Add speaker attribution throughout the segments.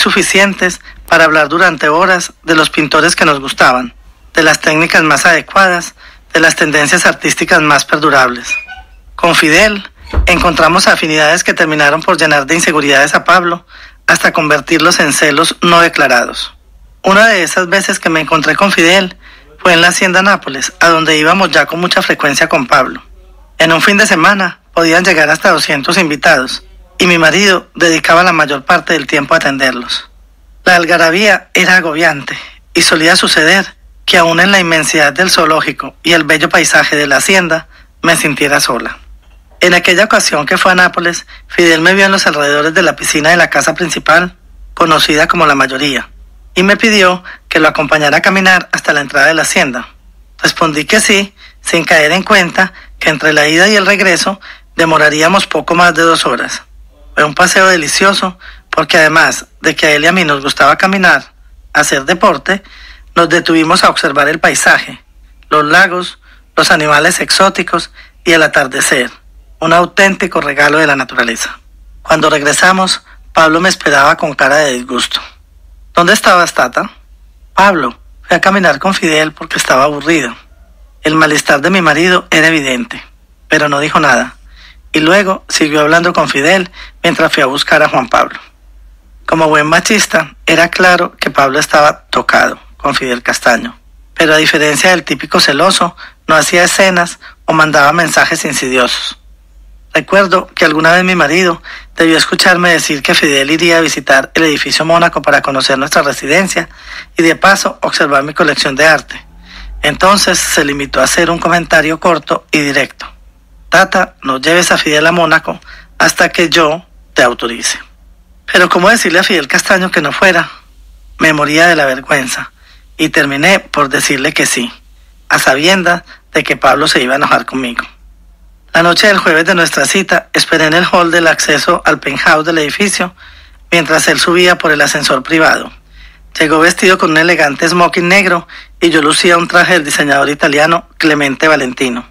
Speaker 1: suficientes para hablar durante horas de los pintores que nos gustaban, de las técnicas más adecuadas, de las tendencias artísticas más perdurables. Con Fidel encontramos afinidades que terminaron por llenar de inseguridades a Pablo hasta convertirlos en celos no declarados. Una de esas veces que me encontré con Fidel fue en la hacienda Nápoles, a donde íbamos ya con mucha frecuencia con Pablo. En un fin de semana podían llegar hasta 200 invitados y mi marido dedicaba la mayor parte del tiempo a atenderlos. La algarabía era agobiante y solía suceder que aún en la inmensidad del zoológico y el bello paisaje de la hacienda me sintiera sola. En aquella ocasión que fue a Nápoles, Fidel me vio en los alrededores de la piscina de la casa principal, conocida como la mayoría, y me pidió que lo acompañara a caminar hasta la entrada de la hacienda. Respondí que sí, sin caer en cuenta que entre la ida y el regreso demoraríamos poco más de dos horas. Fue un paseo delicioso porque además de que a él y a mí nos gustaba caminar, hacer deporte, nos detuvimos a observar el paisaje, los lagos, los animales exóticos y el atardecer un auténtico regalo de la naturaleza. Cuando regresamos, Pablo me esperaba con cara de disgusto. ¿Dónde estabas, Tata? Pablo, fui a caminar con Fidel porque estaba aburrido. El malestar de mi marido era evidente, pero no dijo nada. Y luego siguió hablando con Fidel mientras fui a buscar a Juan Pablo. Como buen machista, era claro que Pablo estaba tocado con Fidel Castaño, pero a diferencia del típico celoso, no hacía escenas o mandaba mensajes insidiosos. Recuerdo que alguna vez mi marido debió escucharme decir que Fidel iría a visitar el edificio Mónaco para conocer nuestra residencia y de paso observar mi colección de arte. Entonces se limitó a hacer un comentario corto y directo. Tata, no lleves a Fidel a Mónaco hasta que yo te autorice. Pero ¿cómo decirle a Fidel Castaño que no fuera? Me moría de la vergüenza y terminé por decirle que sí, a sabiendas de que Pablo se iba a enojar conmigo. La noche del jueves de nuestra cita, esperé en el hall del acceso al penthouse del edificio mientras él subía por el ascensor privado. Llegó vestido con un elegante smoking negro y yo lucía un traje del diseñador italiano Clemente Valentino.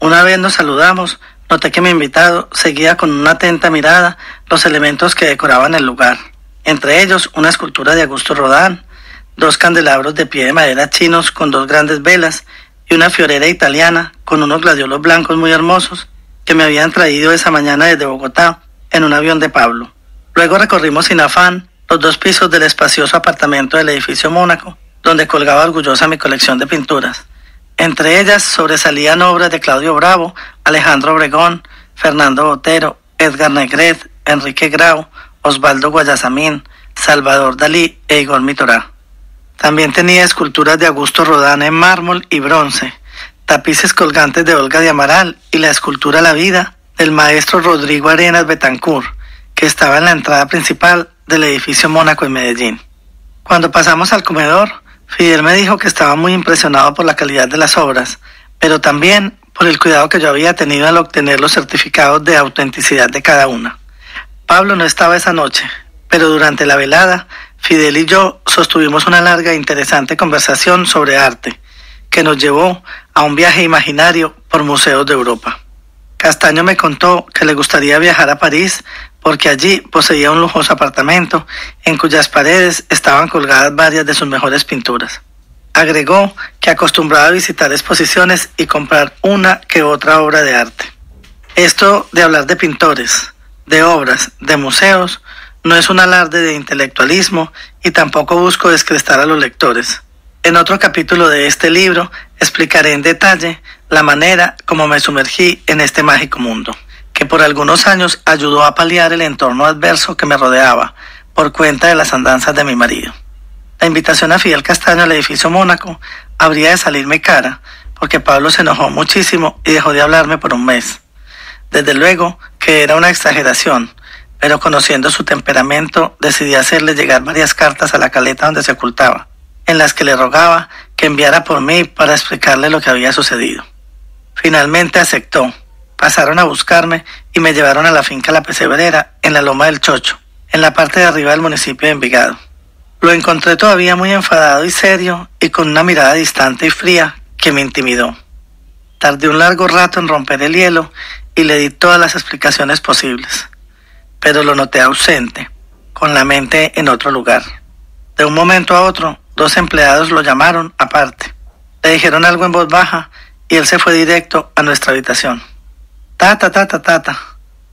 Speaker 1: Una vez nos saludamos, noté que mi invitado seguía con una atenta mirada los elementos que decoraban el lugar, entre ellos una escultura de Augusto Rodán, dos candelabros de pie de madera chinos con dos grandes velas y una fiorera italiana con unos gladiolos blancos muy hermosos que me habían traído esa mañana desde Bogotá en un avión de Pablo. Luego recorrimos sin afán los dos pisos del espacioso apartamento del edificio Mónaco, donde colgaba orgullosa mi colección de pinturas. Entre ellas sobresalían obras de Claudio Bravo, Alejandro Obregón, Fernando Botero, Edgar Negret, Enrique Grau, Osvaldo Guayasamín, Salvador Dalí e Igor Mitorá. También tenía esculturas de Augusto Rodán en mármol y bronce, tapices colgantes de Olga de Amaral y la escultura La Vida del maestro Rodrigo Arenas Betancourt, que estaba en la entrada principal del edificio Mónaco en Medellín. Cuando pasamos al comedor, Fidel me dijo que estaba muy impresionado por la calidad de las obras, pero también por el cuidado que yo había tenido al obtener los certificados de autenticidad de cada una. Pablo no estaba esa noche, pero durante la velada Fidel y yo sostuvimos una larga e interesante conversación sobre arte, que nos llevó a un viaje imaginario por museos de Europa. Castaño me contó que le gustaría viajar a París porque allí poseía un lujoso apartamento en cuyas paredes estaban colgadas varias de sus mejores pinturas. Agregó que acostumbraba a visitar exposiciones y comprar una que otra obra de arte. Esto de hablar de pintores, de obras, de museos, no es un alarde de intelectualismo y tampoco busco descrestar a los lectores. En otro capítulo de este libro explicaré en detalle la manera como me sumergí en este mágico mundo, que por algunos años ayudó a paliar el entorno adverso que me rodeaba por cuenta de las andanzas de mi marido. La invitación a Fidel Castaño al edificio Mónaco habría de salirme cara, porque Pablo se enojó muchísimo y dejó de hablarme por un mes. Desde luego que era una exageración, pero conociendo su temperamento decidí hacerle llegar varias cartas a la caleta donde se ocultaba, en las que le rogaba que enviara por mí para explicarle lo que había sucedido. Finalmente aceptó. Pasaron a buscarme y me llevaron a la finca La Pesebrera, en la Loma del Chocho, en la parte de arriba del municipio de Envigado. Lo encontré todavía muy enfadado y serio y con una mirada distante y fría que me intimidó. Tardé un largo rato en romper el hielo y le di todas las explicaciones posibles pero lo noté ausente, con la mente en otro lugar. De un momento a otro, dos empleados lo llamaron aparte. Le dijeron algo en voz baja y él se fue directo a nuestra habitación. Tata, tata, tata.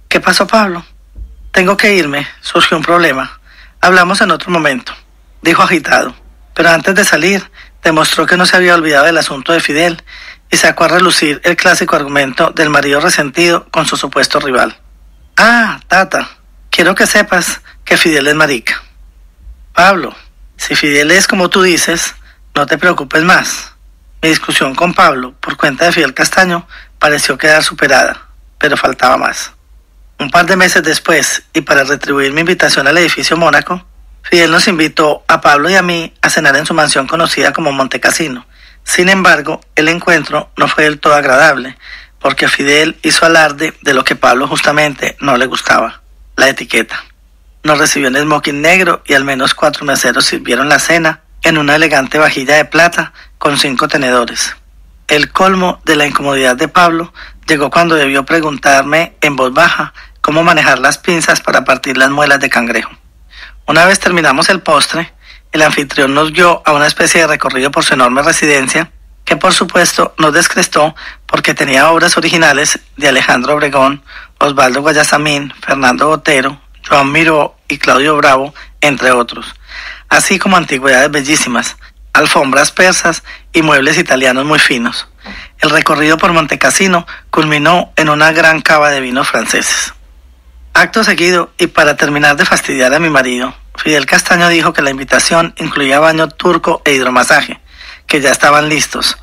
Speaker 1: ¿Qué pasó, Pablo? Tengo que irme. Surgió un problema. Hablamos en otro momento, dijo agitado. Pero antes de salir, demostró que no se había olvidado del asunto de Fidel y sacó a relucir el clásico argumento del marido resentido con su supuesto rival. Ah, tata, quiero que sepas que Fidel es marica. Pablo, si Fidel es como tú dices, no te preocupes más. Mi discusión con Pablo por cuenta de Fidel Castaño pareció quedar superada pero faltaba más. Un par de meses después, y para retribuir mi invitación al edificio Mónaco, Fidel nos invitó a Pablo y a mí a cenar en su mansión conocida como Montecasino. Sin embargo, el encuentro no fue del todo agradable, porque Fidel hizo alarde de lo que Pablo justamente no le gustaba, la etiqueta. Nos recibió en smoking negro y al menos cuatro meseros sirvieron la cena en una elegante vajilla de plata con cinco tenedores. El colmo de la incomodidad de Pablo llegó cuando debió preguntarme en voz baja cómo manejar las pinzas para partir las muelas de cangrejo. Una vez terminamos el postre, el anfitrión nos dio a una especie de recorrido por su enorme residencia, que por supuesto nos descrestó porque tenía obras originales de Alejandro Obregón, Osvaldo Guayasamín, Fernando Botero, Joan Miró y Claudio Bravo, entre otros, así como antigüedades bellísimas, alfombras persas y muebles italianos muy finos. El recorrido por Montecassino culminó en una gran cava de vinos franceses. Acto seguido, y para terminar de fastidiar a mi marido, Fidel Castaño dijo que la invitación incluía baño turco e hidromasaje, que ya estaban listos.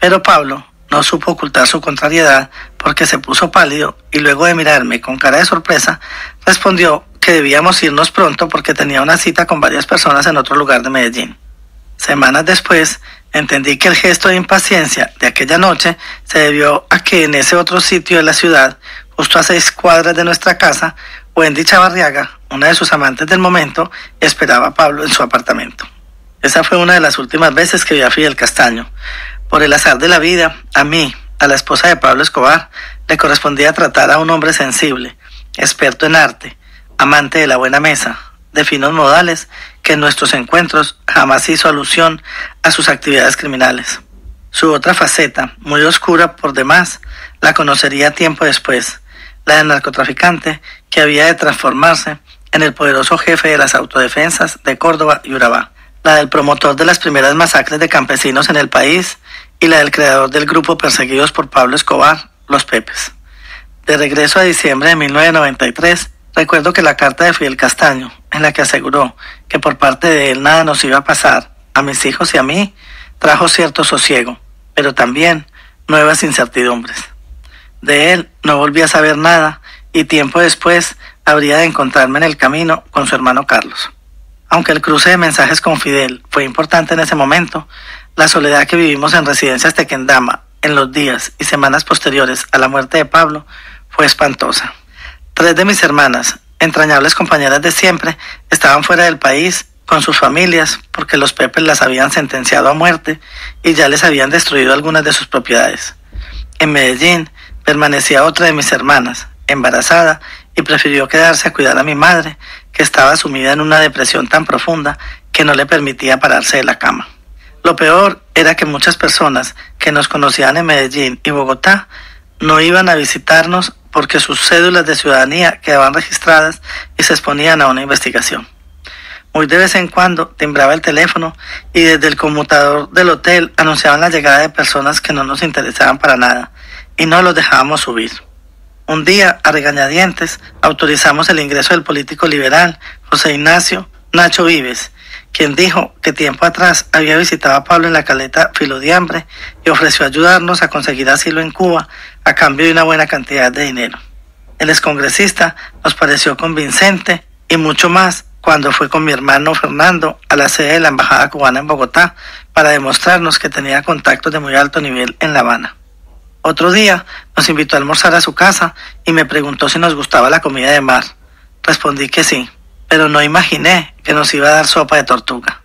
Speaker 1: Pero Pablo no supo ocultar su contrariedad porque se puso pálido y luego de mirarme con cara de sorpresa, respondió que debíamos irnos pronto porque tenía una cita con varias personas en otro lugar de Medellín. Semanas después, entendí que el gesto de impaciencia de aquella noche se debió a que en ese otro sitio de la ciudad, justo a seis cuadras de nuestra casa, Wendy Chavarriaga, una de sus amantes del momento, esperaba a Pablo en su apartamento. Esa fue una de las últimas veces que vi a Fidel Castaño. Por el azar de la vida, a mí, a la esposa de Pablo Escobar, le correspondía tratar a un hombre sensible, experto en arte, amante de la buena mesa, de finos modales que en nuestros encuentros jamás hizo alusión a sus actividades criminales. Su otra faceta, muy oscura por demás, la conocería tiempo después, la del narcotraficante que había de transformarse en el poderoso jefe de las autodefensas de Córdoba y Urabá, la del promotor de las primeras masacres de campesinos en el país y la del creador del grupo perseguidos por Pablo Escobar, los Pepes. De regreso a diciembre de 1993, recuerdo que la carta de Fidel Castaño, en la que aseguró que por parte de él nada nos iba a pasar, a mis hijos y a mí, trajo cierto sosiego, pero también nuevas incertidumbres. De él no volví a saber nada y tiempo después habría de encontrarme en el camino con su hermano Carlos. Aunque el cruce de mensajes con Fidel fue importante en ese momento, la soledad que vivimos en residencias Tequendama en los días y semanas posteriores a la muerte de Pablo fue espantosa. Tres de mis hermanas, entrañables compañeras de siempre, estaban fuera del país con sus familias porque los Pepes las habían sentenciado a muerte y ya les habían destruido algunas de sus propiedades. En Medellín permanecía otra de mis hermanas, embarazada, y prefirió quedarse a cuidar a mi madre, que estaba sumida en una depresión tan profunda que no le permitía pararse de la cama. Lo peor era que muchas personas que nos conocían en Medellín y Bogotá no iban a visitarnos porque sus cédulas de ciudadanía quedaban registradas y se exponían a una investigación. Muy de vez en cuando timbraba el teléfono y desde el conmutador del hotel anunciaban la llegada de personas que no nos interesaban para nada y no los dejábamos subir. Un día, a regañadientes, autorizamos el ingreso del político liberal José Ignacio Nacho Vives, quien dijo que tiempo atrás había visitado a Pablo en la caleta Filodiambre y ofreció ayudarnos a conseguir asilo en Cuba a cambio de una buena cantidad de dinero. El excongresista nos pareció convincente y mucho más cuando fue con mi hermano Fernando a la sede de la Embajada cubana en Bogotá para demostrarnos que tenía contactos de muy alto nivel en La Habana. Otro día nos invitó a almorzar a su casa y me preguntó si nos gustaba la comida de mar. Respondí que sí, pero no imaginé que nos iba a dar sopa de tortuga.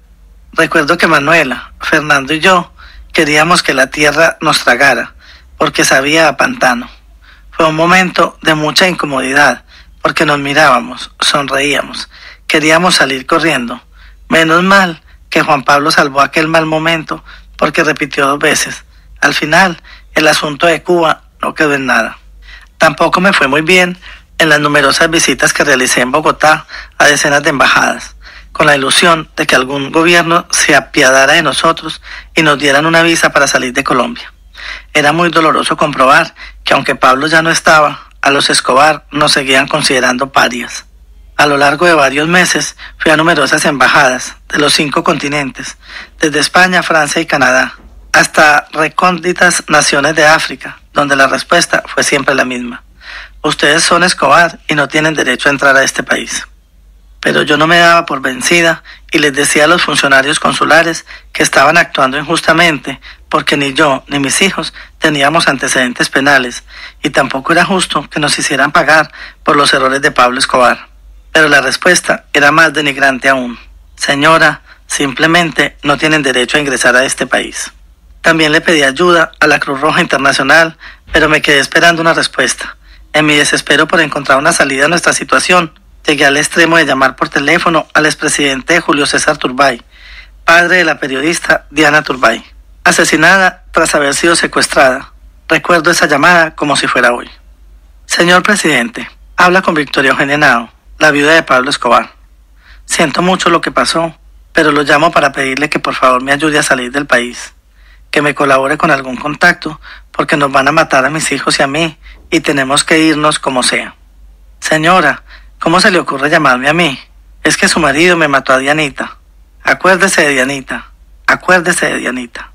Speaker 1: Recuerdo que Manuela, Fernando y yo queríamos que la tierra nos tragara, porque sabía a pantano. Fue un momento de mucha incomodidad, porque nos mirábamos, sonreíamos, Queríamos salir corriendo. Menos mal que Juan Pablo salvó aquel mal momento porque repitió dos veces. Al final, el asunto de Cuba no quedó en nada. Tampoco me fue muy bien en las numerosas visitas que realicé en Bogotá a decenas de embajadas, con la ilusión de que algún gobierno se apiadara de nosotros y nos dieran una visa para salir de Colombia. Era muy doloroso comprobar que aunque Pablo ya no estaba, a los Escobar nos seguían considerando parias. A lo largo de varios meses fui a numerosas embajadas de los cinco continentes, desde España, Francia y Canadá, hasta recónditas naciones de África, donde la respuesta fue siempre la misma. Ustedes son Escobar y no tienen derecho a entrar a este país. Pero yo no me daba por vencida y les decía a los funcionarios consulares que estaban actuando injustamente porque ni yo ni mis hijos teníamos antecedentes penales y tampoco era justo que nos hicieran pagar por los errores de Pablo Escobar. Pero la respuesta era más denigrante aún. Señora, simplemente no tienen derecho a ingresar a este país. También le pedí ayuda a la Cruz Roja Internacional, pero me quedé esperando una respuesta. En mi desespero por encontrar una salida a nuestra situación, llegué al extremo de llamar por teléfono al expresidente Julio César Turbay, padre de la periodista Diana Turbay, asesinada tras haber sido secuestrada. Recuerdo esa llamada como si fuera hoy. Señor presidente, habla con Victoria Eugenia la viuda de Pablo Escobar. Siento mucho lo que pasó, pero lo llamo para pedirle que por favor me ayude a salir del país que me colabore con algún contacto, porque nos van a matar a mis hijos y a mí, y tenemos que irnos como sea. Señora, ¿cómo se le ocurre llamarme a mí? Es que su marido me mató a Dianita. Acuérdese de Dianita. Acuérdese de Dianita.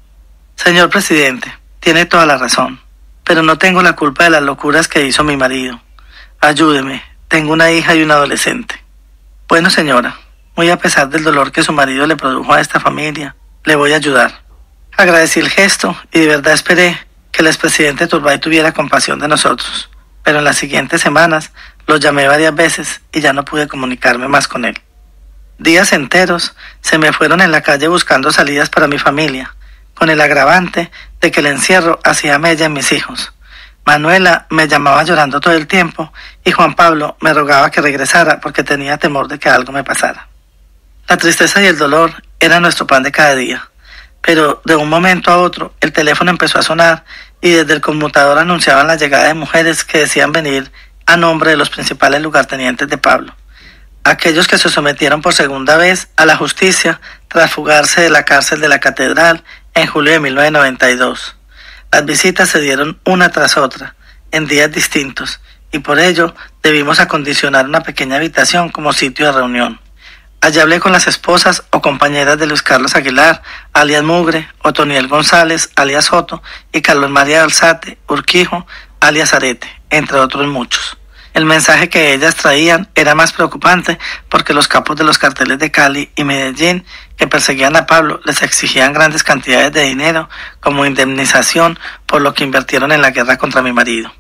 Speaker 1: Señor presidente, tiene toda la razón, pero no tengo la culpa de las locuras que hizo mi marido. Ayúdeme, tengo una hija y un adolescente. Bueno, señora, muy a pesar del dolor que su marido le produjo a esta familia, le voy a ayudar. Agradecí el gesto y de verdad esperé que el expresidente Turbay tuviera compasión de nosotros, pero en las siguientes semanas lo llamé varias veces y ya no pude comunicarme más con él. Días enteros se me fueron en la calle buscando salidas para mi familia, con el agravante de que el encierro hacía mella en mis hijos. Manuela me llamaba llorando todo el tiempo y Juan Pablo me rogaba que regresara porque tenía temor de que algo me pasara. La tristeza y el dolor eran nuestro pan de cada día pero de un momento a otro el teléfono empezó a sonar y desde el conmutador anunciaban la llegada de mujeres que decían venir a nombre de los principales lugartenientes de Pablo, aquellos que se sometieron por segunda vez a la justicia tras fugarse de la cárcel de la catedral en julio de 1992. Las visitas se dieron una tras otra, en días distintos, y por ello debimos acondicionar una pequeña habitación como sitio de reunión. Allí hablé con las esposas o compañeras de Luis Carlos Aguilar, alias Mugre, Otoniel González, alias Soto, y Carlos María Alzate, Urquijo, alias Arete, entre otros muchos. El mensaje que ellas traían era más preocupante porque los capos de los carteles de Cali y Medellín que perseguían a Pablo les exigían grandes cantidades de dinero como indemnización por lo que invirtieron en la guerra contra mi marido.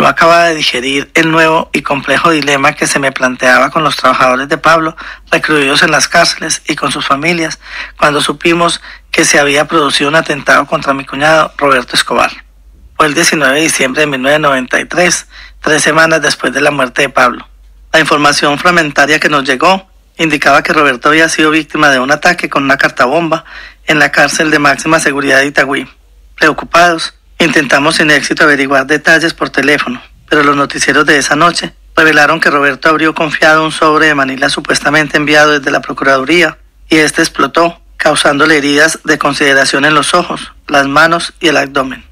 Speaker 1: No acababa de digerir el nuevo y complejo dilema que se me planteaba con los trabajadores de Pablo recluidos en las cárceles y con sus familias cuando supimos que se había producido un atentado contra mi cuñado Roberto Escobar. Fue el 19 de diciembre de 1993, tres semanas después de la muerte de Pablo. La información fragmentaria que nos llegó indicaba que Roberto había sido víctima de un ataque con una cartabomba en la cárcel de máxima seguridad de Itagüí. Preocupados, Intentamos sin éxito averiguar detalles por teléfono, pero los noticieros de esa noche revelaron que Roberto abrió confiado un sobre de Manila supuestamente enviado desde la Procuraduría y este explotó, causándole heridas de consideración en los ojos, las manos y el abdomen.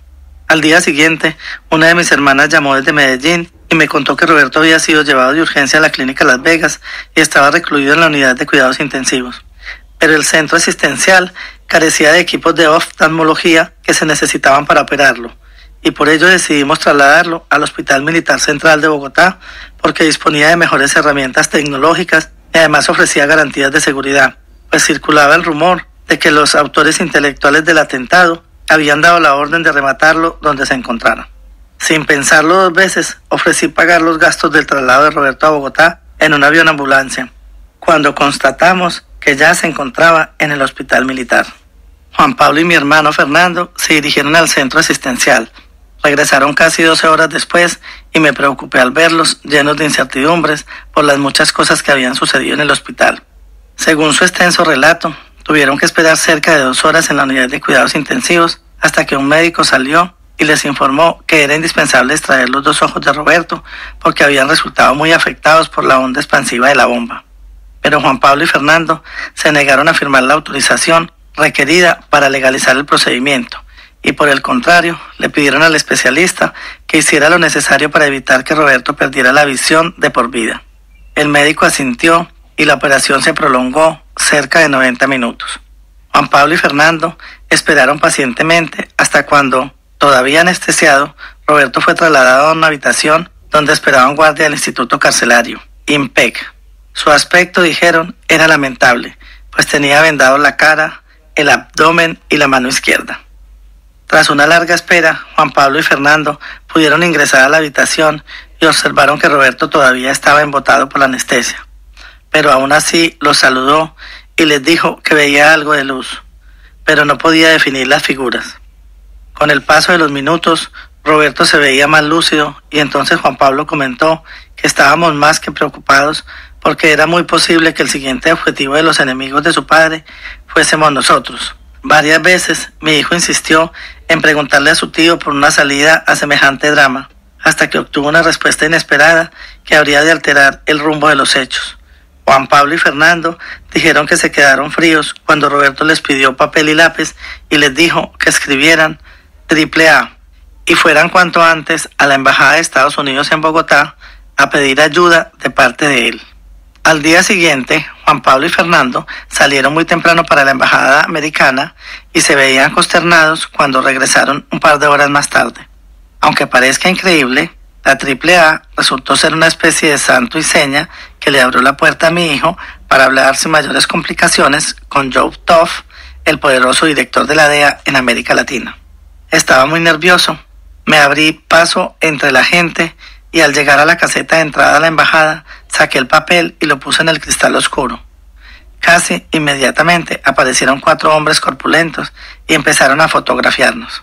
Speaker 1: Al día siguiente, una de mis hermanas llamó desde Medellín y me contó que Roberto había sido llevado de urgencia a la clínica Las Vegas y estaba recluido en la unidad de cuidados intensivos. Pero el centro asistencial carecía de equipos de oftalmología que se necesitaban para operarlo, y por ello decidimos trasladarlo al Hospital Militar Central de Bogotá, porque disponía de mejores herramientas tecnológicas y además ofrecía garantías de seguridad, pues circulaba el rumor de que los autores intelectuales del atentado habían dado la orden de rematarlo donde se encontrara. Sin pensarlo dos veces, ofrecí pagar los gastos del traslado de Roberto a Bogotá en un avión ambulancia, cuando constatamos que ya se encontraba en el hospital militar. Juan Pablo y mi hermano Fernando se dirigieron al centro asistencial, Regresaron casi 12 horas después y me preocupé al verlos llenos de incertidumbres por las muchas cosas que habían sucedido en el hospital. Según su extenso relato, tuvieron que esperar cerca de dos horas en la unidad de cuidados intensivos hasta que un médico salió y les informó que era indispensable extraer los dos ojos de Roberto porque habían resultado muy afectados por la onda expansiva de la bomba. Pero Juan Pablo y Fernando se negaron a firmar la autorización requerida para legalizar el procedimiento y por el contrario le pidieron al especialista que hiciera lo necesario para evitar que Roberto perdiera la visión de por vida. El médico asintió y la operación se prolongó cerca de 90 minutos. Juan Pablo y Fernando esperaron pacientemente hasta cuando, todavía anestesiado, Roberto fue trasladado a una habitación donde esperaba un guardia del instituto carcelario, IMPEC. Su aspecto, dijeron, era lamentable, pues tenía vendado la cara, el abdomen y la mano izquierda. Tras una larga espera, Juan Pablo y Fernando pudieron ingresar a la habitación y observaron que Roberto todavía estaba embotado por la anestesia. Pero aún así los saludó y les dijo que veía algo de luz, pero no podía definir las figuras. Con el paso de los minutos, Roberto se veía más lúcido y entonces Juan Pablo comentó que estábamos más que preocupados porque era muy posible que el siguiente objetivo de los enemigos de su padre fuésemos nosotros. Varias veces mi hijo insistió en preguntarle a su tío por una salida a semejante drama, hasta que obtuvo una respuesta inesperada que habría de alterar el rumbo de los hechos. Juan Pablo y Fernando dijeron que se quedaron fríos cuando Roberto les pidió papel y lápiz y les dijo que escribieran triple A y fueran cuanto antes a la Embajada de Estados Unidos en Bogotá a pedir ayuda de parte de él. Al día siguiente, Juan Pablo y Fernando salieron muy temprano para la embajada americana y se veían consternados cuando regresaron un par de horas más tarde. Aunque parezca increíble, la AAA resultó ser una especie de santo y seña que le abrió la puerta a mi hijo para hablar sin mayores complicaciones con Joe Toff, el poderoso director de la DEA en América Latina. Estaba muy nervioso. Me abrí paso entre la gente y al llegar a la caseta de entrada a la embajada, Saqué el papel y lo puse en el cristal oscuro. Casi inmediatamente aparecieron cuatro hombres corpulentos y empezaron a fotografiarnos.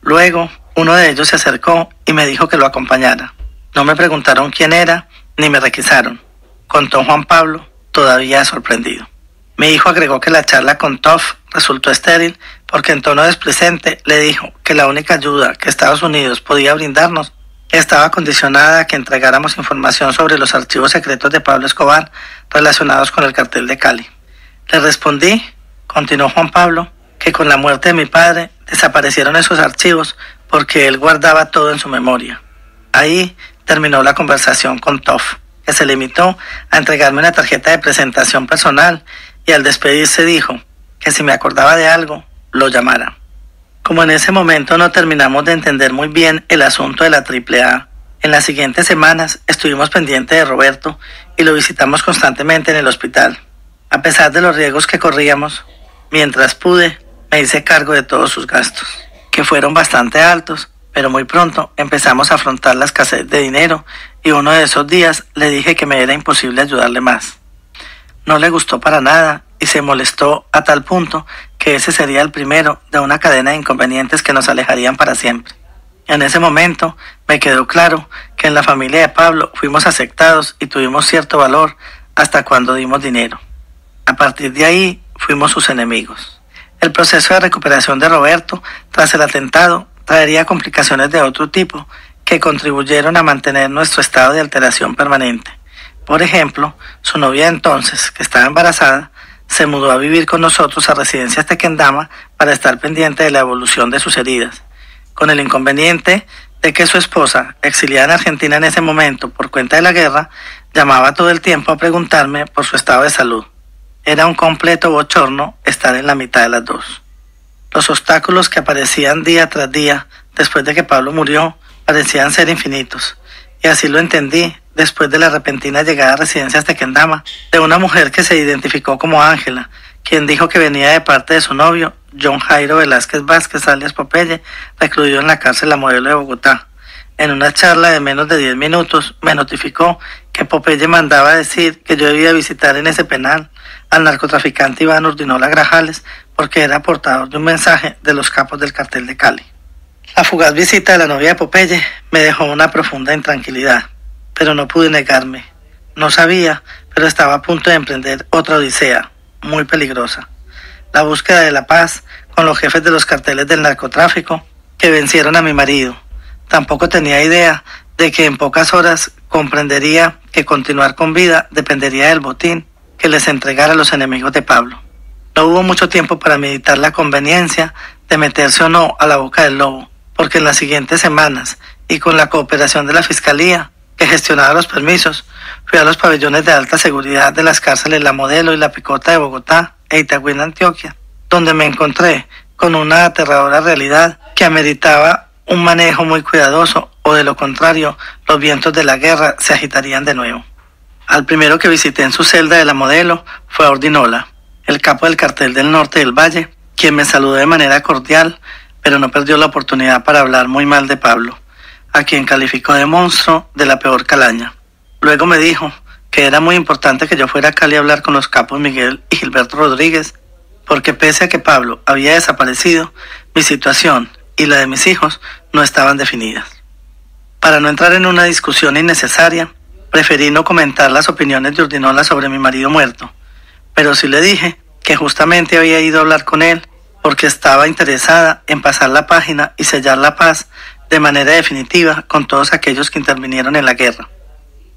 Speaker 1: Luego, uno de ellos se acercó y me dijo que lo acompañara. No me preguntaron quién era ni me requisaron. Contó Juan Pablo, todavía sorprendido. Mi hijo agregó que la charla con Toff resultó estéril porque en tono desplicente le dijo que la única ayuda que Estados Unidos podía brindarnos estaba condicionada a que entregáramos información sobre los archivos secretos de Pablo Escobar relacionados con el cartel de Cali. Le respondí, continuó Juan Pablo, que con la muerte de mi padre desaparecieron esos archivos porque él guardaba todo en su memoria. Ahí terminó la conversación con Toff, que se limitó a entregarme una tarjeta de presentación personal y al despedirse dijo que si me acordaba de algo, lo llamara. Como en ese momento no terminamos de entender muy bien el asunto de la AAA, en las siguientes semanas estuvimos pendientes de Roberto y lo visitamos constantemente en el hospital. A pesar de los riesgos que corríamos, mientras pude, me hice cargo de todos sus gastos, que fueron bastante altos, pero muy pronto empezamos a afrontar la escasez de dinero y uno de esos días le dije que me era imposible ayudarle más. No le gustó para nada y se molestó a tal punto que ese sería el primero de una cadena de inconvenientes que nos alejarían para siempre. En ese momento me quedó claro que en la familia de Pablo fuimos aceptados y tuvimos cierto valor hasta cuando dimos dinero. A partir de ahí fuimos sus enemigos. El proceso de recuperación de Roberto tras el atentado traería complicaciones de otro tipo que contribuyeron a mantener nuestro estado de alteración permanente. Por ejemplo, su novia entonces, que estaba embarazada, se mudó a vivir con nosotros a Residencias Tequendama para estar pendiente de la evolución de sus heridas, con el inconveniente de que su esposa, exiliada en Argentina en ese momento por cuenta de la guerra, llamaba todo el tiempo a preguntarme por su estado de salud. Era un completo bochorno estar en la mitad de las dos. Los obstáculos que aparecían día tras día después de que Pablo murió parecían ser infinitos, y así lo entendí después de la repentina llegada a residencias de Kendama de una mujer que se identificó como Ángela, quien dijo que venía de parte de su novio, John Jairo Velázquez Vázquez, alias Popeye, recluido en la cárcel La Modelo de Bogotá. En una charla de menos de 10 minutos me notificó que Popeye mandaba decir que yo debía visitar en ese penal al narcotraficante Iván Urdinola Grajales porque era portador de un mensaje de los capos del cartel de Cali. La fugaz visita de la novia de Popeye me dejó una profunda intranquilidad, pero no pude negarme. No sabía, pero estaba a punto de emprender otra odisea, muy peligrosa. La búsqueda de la paz con los jefes de los carteles del narcotráfico que vencieron a mi marido. Tampoco tenía idea de que en pocas horas comprendería que continuar con vida dependería del botín que les entregara a los enemigos de Pablo. No hubo mucho tiempo para meditar la conveniencia de meterse o no a la boca del lobo, porque en las siguientes semanas y con la cooperación de la Fiscalía, que gestionaba los permisos, fui a los pabellones de alta seguridad de las cárceles La Modelo y La Picota de Bogotá e Itagüí Antioquia, donde me encontré con una aterradora realidad que ameritaba un manejo muy cuidadoso o de lo contrario los vientos de la guerra se agitarían de nuevo. Al primero que visité en su celda de la modelo fue a Ordinola, el capo del cartel del norte del valle, quien me saludó de manera cordial, pero no perdió la oportunidad para hablar muy mal de Pablo, a quien calificó de monstruo de la peor calaña. Luego me dijo que era muy importante que yo fuera a Cali a hablar con los capos Miguel y Gilberto Rodríguez, porque pese a que Pablo había desaparecido, mi situación y la de mis hijos no estaban definidas. Para no entrar en una discusión innecesaria, preferí no comentar las opiniones de Urdinola sobre mi marido muerto, pero sí le dije que justamente había ido a hablar con él porque estaba interesada en pasar la página y sellar la paz de manera definitiva con todos aquellos que intervinieron en la guerra.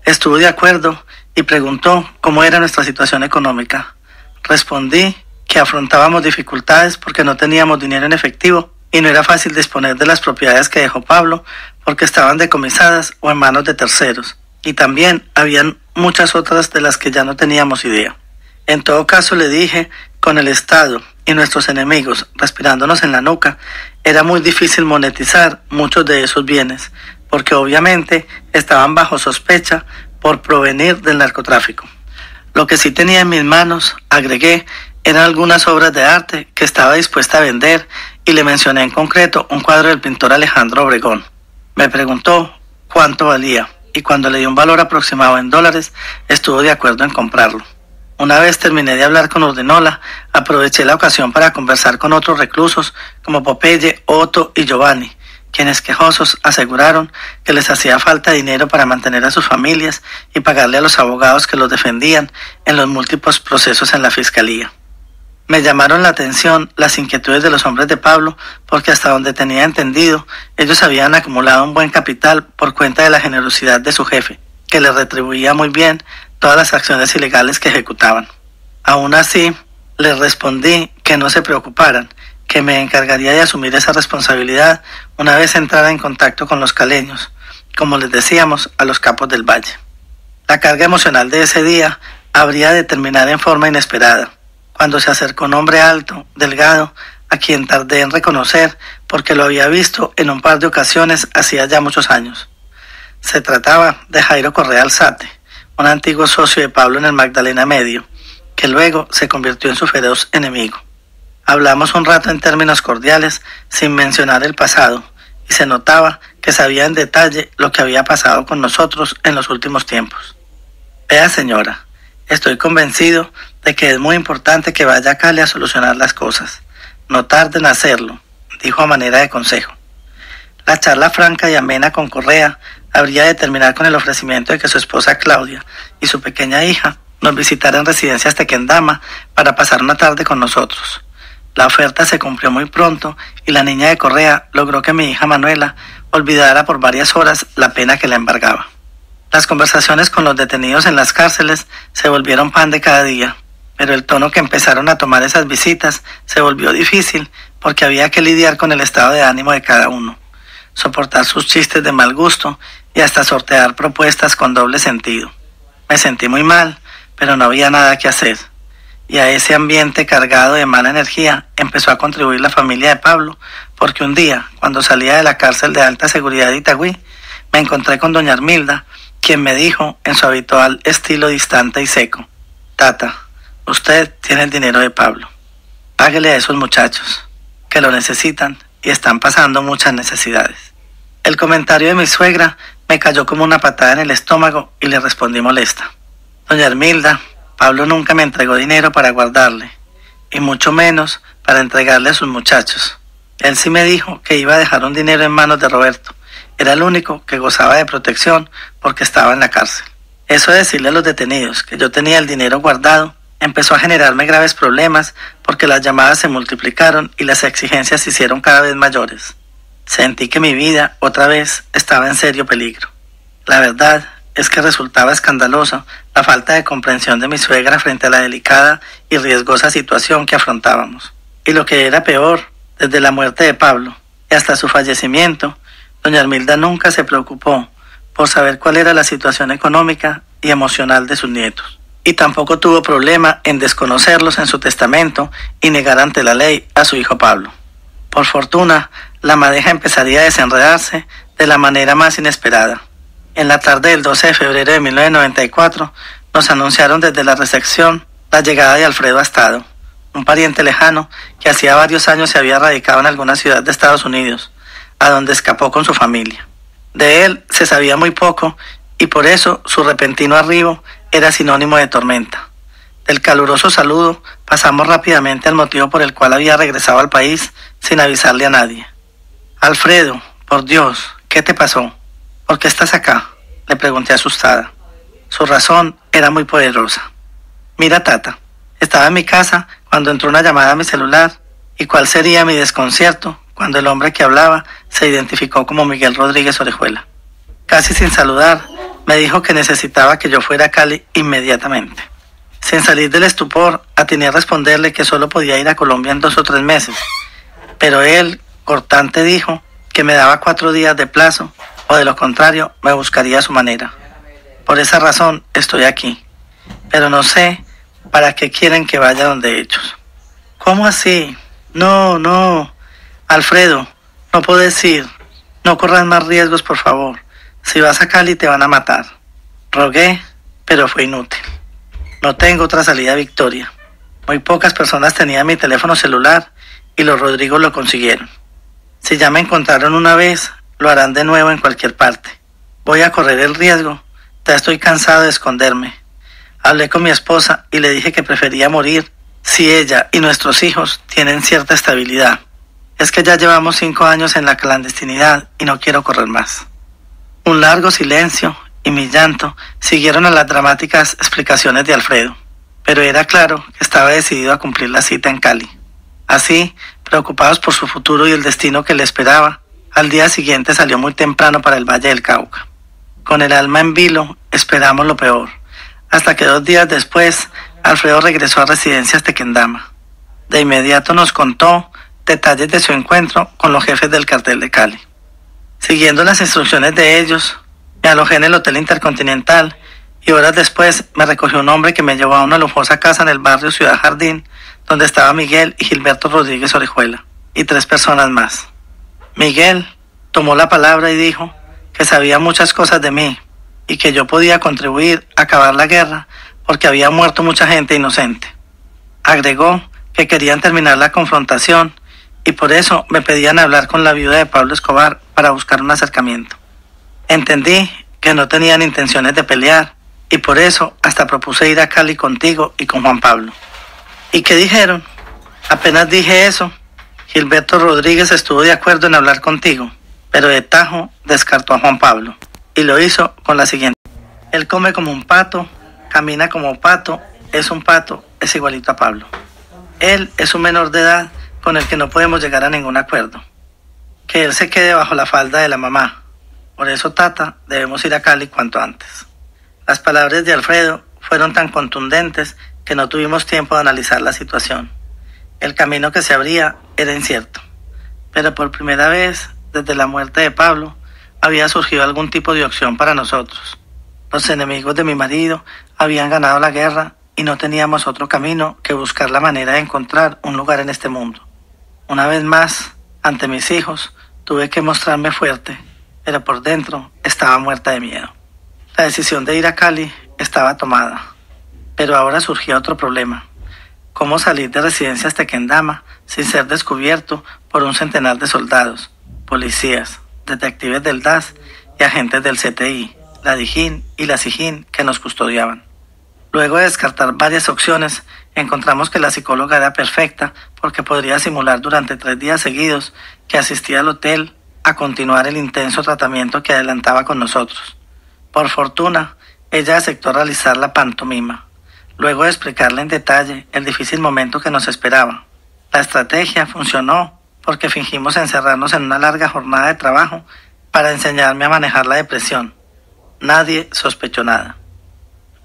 Speaker 1: Estuvo de acuerdo y preguntó cómo era nuestra situación económica. Respondí que afrontábamos dificultades porque no teníamos dinero en efectivo y no era fácil disponer de las propiedades que dejó Pablo porque estaban decomisadas o en manos de terceros, y también habían muchas otras de las que ya no teníamos idea. En todo caso le dije, con el Estado y nuestros enemigos respirándonos en la nuca, era muy difícil monetizar muchos de esos bienes, porque obviamente estaban bajo sospecha por provenir del narcotráfico. Lo que sí tenía en mis manos, agregué, eran algunas obras de arte que estaba dispuesta a vender y le mencioné en concreto un cuadro del pintor Alejandro Obregón. Me preguntó cuánto valía y cuando le di un valor aproximado en dólares, estuvo de acuerdo en comprarlo. Una vez terminé de hablar con Ordenola, aproveché la ocasión para conversar con otros reclusos como Popeye, Otto y Giovanni, quienes quejosos aseguraron que les hacía falta dinero para mantener a sus familias y pagarle a los abogados que los defendían en los múltiples procesos en la fiscalía. Me llamaron la atención las inquietudes de los hombres de Pablo, porque hasta donde tenía entendido, ellos habían acumulado un buen capital por cuenta de la generosidad de su jefe, que les retribuía muy bien todas las acciones ilegales que ejecutaban. Aún así, les respondí que no se preocuparan, que me encargaría de asumir esa responsabilidad una vez entrara en contacto con los caleños, como les decíamos a los capos del valle. La carga emocional de ese día habría de terminar en forma inesperada cuando se acercó un hombre alto, delgado, a quien tardé en reconocer porque lo había visto en un par de ocasiones hacía ya muchos años. Se trataba de Jairo Correa Alzate, un antiguo socio de Pablo en el Magdalena Medio, que luego se convirtió en su feroz enemigo. Hablamos un rato en términos cordiales, sin mencionar el pasado, y se notaba que sabía en detalle lo que había pasado con nosotros en los últimos tiempos. Vea, señora, estoy convencido de que es muy importante que vaya a Cali a solucionar las cosas. No tarden en hacerlo, dijo a manera de consejo. La charla franca y amena con Correa habría de terminar con el ofrecimiento de que su esposa Claudia y su pequeña hija nos visitaran residencias Tequendama para pasar una tarde con nosotros. La oferta se cumplió muy pronto y la niña de Correa logró que mi hija Manuela olvidara por varias horas la pena que la embargaba. Las conversaciones con los detenidos en las cárceles se volvieron pan de cada día pero el tono que empezaron a tomar esas visitas se volvió difícil porque había que lidiar con el estado de ánimo de cada uno, soportar sus chistes de mal gusto y hasta sortear propuestas con doble sentido. Me sentí muy mal, pero no había nada que hacer. Y a ese ambiente cargado de mala energía empezó a contribuir la familia de Pablo, porque un día, cuando salía de la cárcel de alta seguridad de Itagüí, me encontré con doña Armilda, quien me dijo, en su habitual estilo distante y seco, Tata, Usted tiene el dinero de Pablo. Páguele a esos muchachos que lo necesitan y están pasando muchas necesidades. El comentario de mi suegra me cayó como una patada en el estómago y le respondí molesta. Doña Hermilda, Pablo nunca me entregó dinero para guardarle, y mucho menos para entregarle a sus muchachos. Él sí me dijo que iba a dejar un dinero en manos de Roberto. Era el único que gozaba de protección porque estaba en la cárcel. Eso de decirle a los detenidos que yo tenía el dinero guardado empezó a generarme graves problemas porque las llamadas se multiplicaron y las exigencias se hicieron cada vez mayores. Sentí que mi vida otra vez estaba en serio peligro. La verdad es que resultaba escandalosa la falta de comprensión de mi suegra frente a la delicada y riesgosa situación que afrontábamos. Y lo que era peor, desde la muerte de Pablo y hasta su fallecimiento, doña Armilda nunca se preocupó por saber cuál era la situación económica y emocional de sus nietos. Y tampoco tuvo problema en desconocerlos en su testamento y negar ante la ley a su hijo Pablo. Por fortuna, la madeja empezaría a desenredarse de la manera más inesperada. En la tarde del 12 de febrero de 1994 nos anunciaron desde la recepción la llegada de Alfredo Astado, un pariente lejano que hacía varios años se había radicado en alguna ciudad de Estados Unidos, a donde escapó con su familia. De él se sabía muy poco y por eso su repentino arribo era sinónimo de tormenta. Del caluroso saludo pasamos rápidamente al motivo por el cual había regresado al país sin avisarle a nadie. Alfredo, por Dios, ¿qué te pasó? ¿Por qué estás acá? Le pregunté asustada. Su razón era muy poderosa. Mira, Tata, estaba en mi casa cuando entró una llamada a mi celular y cuál sería mi desconcierto cuando el hombre que hablaba se identificó como Miguel Rodríguez Orejuela. Casi sin saludar, me dijo que necesitaba que yo fuera a Cali inmediatamente. Sin salir del estupor, atiné a responderle que solo podía ir a Colombia en dos o tres meses, pero él, cortante, dijo que me daba cuatro días de plazo o de lo contrario me buscaría a su manera. Por esa razón estoy aquí, pero no sé para qué quieren que vaya donde ellos. ¿Cómo así? No, no. Alfredo, no puedes ir. No corras más riesgos, por favor. Si vas a Cali te van a matar. Rogué, pero fue inútil. No tengo otra salida Victoria. Muy pocas personas tenían mi teléfono celular y los Rodrigos lo consiguieron. Si ya me encontraron una vez, lo harán de nuevo en cualquier parte. Voy a correr el riesgo. Ya estoy cansado de esconderme. Hablé con mi esposa y le dije que prefería morir si ella y nuestros hijos tienen cierta estabilidad. Es que ya llevamos cinco años en la clandestinidad y no quiero correr más. Un largo silencio y mi llanto siguieron a las dramáticas explicaciones de Alfredo, pero era claro que estaba decidido a cumplir la cita en Cali. Así, preocupados por su futuro y el destino que le esperaba, al día siguiente salió muy temprano para el Valle del Cauca. Con el alma en vilo, esperamos lo peor, hasta que dos días después, Alfredo regresó a Residencias Tequendama. De inmediato nos contó detalles de su encuentro con los jefes del cartel de Cali. Siguiendo las instrucciones de ellos, me alojé en el Hotel Intercontinental y horas después me recogió un hombre que me llevó a una lujosa casa en el barrio Ciudad Jardín, donde estaba Miguel y Gilberto Rodríguez Orejuela, y tres personas más. Miguel tomó la palabra y dijo que sabía muchas cosas de mí y que yo podía contribuir a acabar la guerra porque había muerto mucha gente inocente. Agregó que querían terminar la confrontación y por eso me pedían hablar con la viuda de Pablo Escobar para buscar un acercamiento. Entendí que no tenían intenciones de pelear y por eso hasta propuse ir a Cali contigo y con Juan Pablo. ¿Y qué dijeron? Apenas dije eso, Gilberto Rodríguez estuvo de acuerdo en hablar contigo, pero de tajo descartó a Juan Pablo y lo hizo con la siguiente. Él come como un pato, camina como pato, es un pato, es igualito a Pablo. Él es un menor de edad con el que no podemos llegar a ningún acuerdo. Que él se quede bajo la falda de la mamá. Por eso, Tata, debemos ir a Cali cuanto antes. Las palabras de Alfredo fueron tan contundentes que no tuvimos tiempo de analizar la situación. El camino que se abría era incierto. Pero por primera vez, desde la muerte de Pablo, había surgido algún tipo de opción para nosotros. Los enemigos de mi marido habían ganado la guerra y no teníamos otro camino que buscar la manera de encontrar un lugar en este mundo. Una vez más, ante mis hijos, tuve que mostrarme fuerte, pero por dentro estaba muerta de miedo. La decisión de ir a Cali estaba tomada, pero ahora surgía otro problema. ¿Cómo salir de residencias Tequendama sin ser descubierto por un centenar de soldados, policías, detectives del DAS y agentes del CTI, la DIJÍN y la SIJÍN que nos custodiaban? Luego de descartar varias opciones, Encontramos que la psicóloga era perfecta porque podría simular durante tres días seguidos que asistía al hotel a continuar el intenso tratamiento que adelantaba con nosotros. Por fortuna, ella aceptó realizar la pantomima, luego de explicarle en detalle el difícil momento que nos esperaba. La estrategia funcionó porque fingimos encerrarnos en una larga jornada de trabajo para enseñarme a manejar la depresión. Nadie sospechó nada.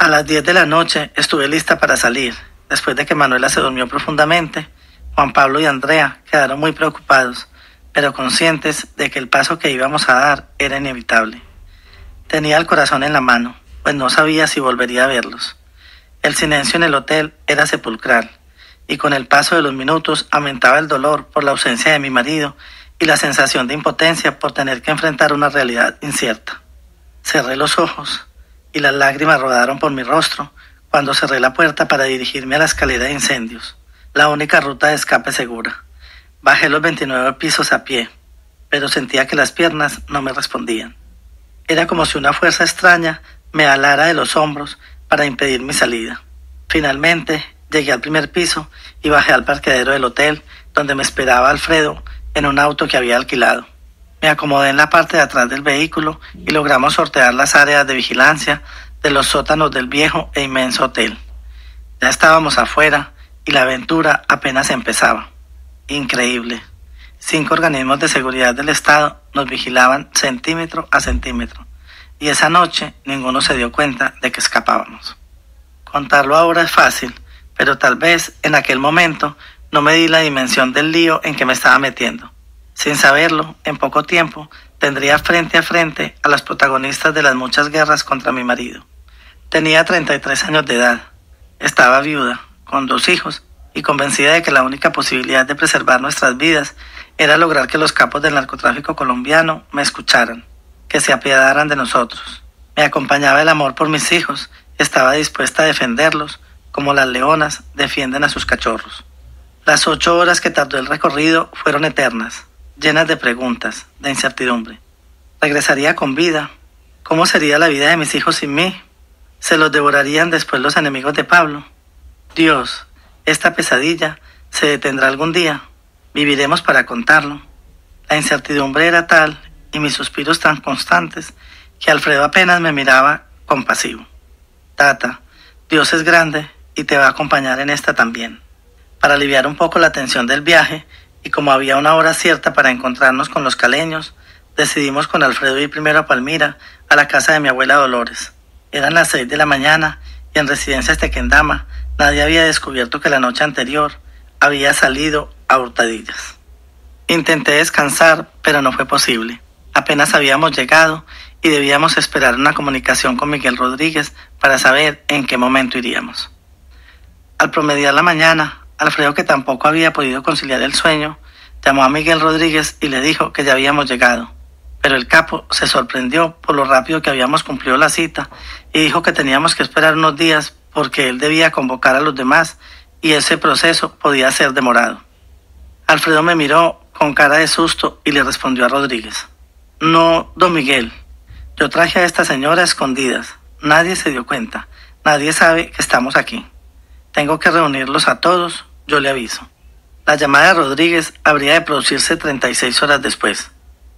Speaker 1: A las 10 de la noche estuve lista para salir. Después de que Manuela se durmió profundamente, Juan Pablo y Andrea quedaron muy preocupados, pero conscientes de que el paso que íbamos a dar era inevitable. Tenía el corazón en la mano, pues no sabía si volvería a verlos. El silencio en el hotel era sepulcral, y con el paso de los minutos aumentaba el dolor por la ausencia de mi marido y la sensación de impotencia por tener que enfrentar una realidad incierta. Cerré los ojos y las lágrimas rodaron por mi rostro cuando cerré la puerta para dirigirme a la escalera de incendios, la única ruta de escape segura. Bajé los 29 pisos a pie, pero sentía que las piernas no me respondían. Era como si una fuerza extraña me alara de los hombros para impedir mi salida. Finalmente llegué al primer piso y bajé al parqueadero del hotel donde me esperaba Alfredo en un auto que había alquilado. Me acomodé en la parte de atrás del vehículo y logramos sortear las áreas de vigilancia de los sótanos del viejo e inmenso hotel. Ya estábamos afuera y la aventura apenas empezaba. Increíble. Cinco organismos de seguridad del Estado nos vigilaban centímetro a centímetro y esa noche ninguno se dio cuenta de que escapábamos. Contarlo ahora es fácil, pero tal vez en aquel momento no me di la dimensión del lío en que me estaba metiendo. Sin saberlo, en poco tiempo tendría frente a frente a las protagonistas de las muchas guerras contra mi marido. Tenía 33 años de edad. Estaba viuda, con dos hijos, y convencida de que la única posibilidad de preservar nuestras vidas era lograr que los capos del narcotráfico colombiano me escucharan, que se apiadaran de nosotros. Me acompañaba el amor por mis hijos, estaba dispuesta a defenderlos, como las leonas defienden a sus cachorros. Las ocho horas que tardó el recorrido fueron eternas, llenas de preguntas, de incertidumbre. ¿Regresaría con vida? ¿Cómo sería la vida de mis hijos sin mí? se los devorarían después los enemigos de Pablo. Dios, esta pesadilla se detendrá algún día. Viviremos para contarlo. La incertidumbre era tal y mis suspiros tan constantes que Alfredo apenas me miraba compasivo. Tata, Dios es grande y te va a acompañar en esta también. Para aliviar un poco la tensión del viaje y como había una hora cierta para encontrarnos con los caleños, decidimos con Alfredo ir primero a Palmira, a la casa de mi abuela Dolores. Eran las seis de la mañana y en residencia Tequendama nadie había descubierto que la noche anterior había salido a hurtadillas. Intenté descansar, pero no fue posible. Apenas habíamos llegado y debíamos esperar una comunicación con Miguel Rodríguez para saber en qué momento iríamos. Al promediar la mañana, Alfredo, que tampoco había podido conciliar el sueño, llamó a Miguel Rodríguez y le dijo que ya habíamos llegado pero el capo se sorprendió por lo rápido que habíamos cumplido la cita y dijo que teníamos que esperar unos días porque él debía convocar a los demás y ese proceso podía ser demorado. Alfredo me miró con cara de susto y le respondió a Rodríguez. No, don Miguel, yo traje a esta señora escondidas. Nadie se dio cuenta. Nadie sabe que estamos aquí. Tengo que reunirlos a todos, yo le aviso. La llamada de Rodríguez habría de producirse 36 horas después.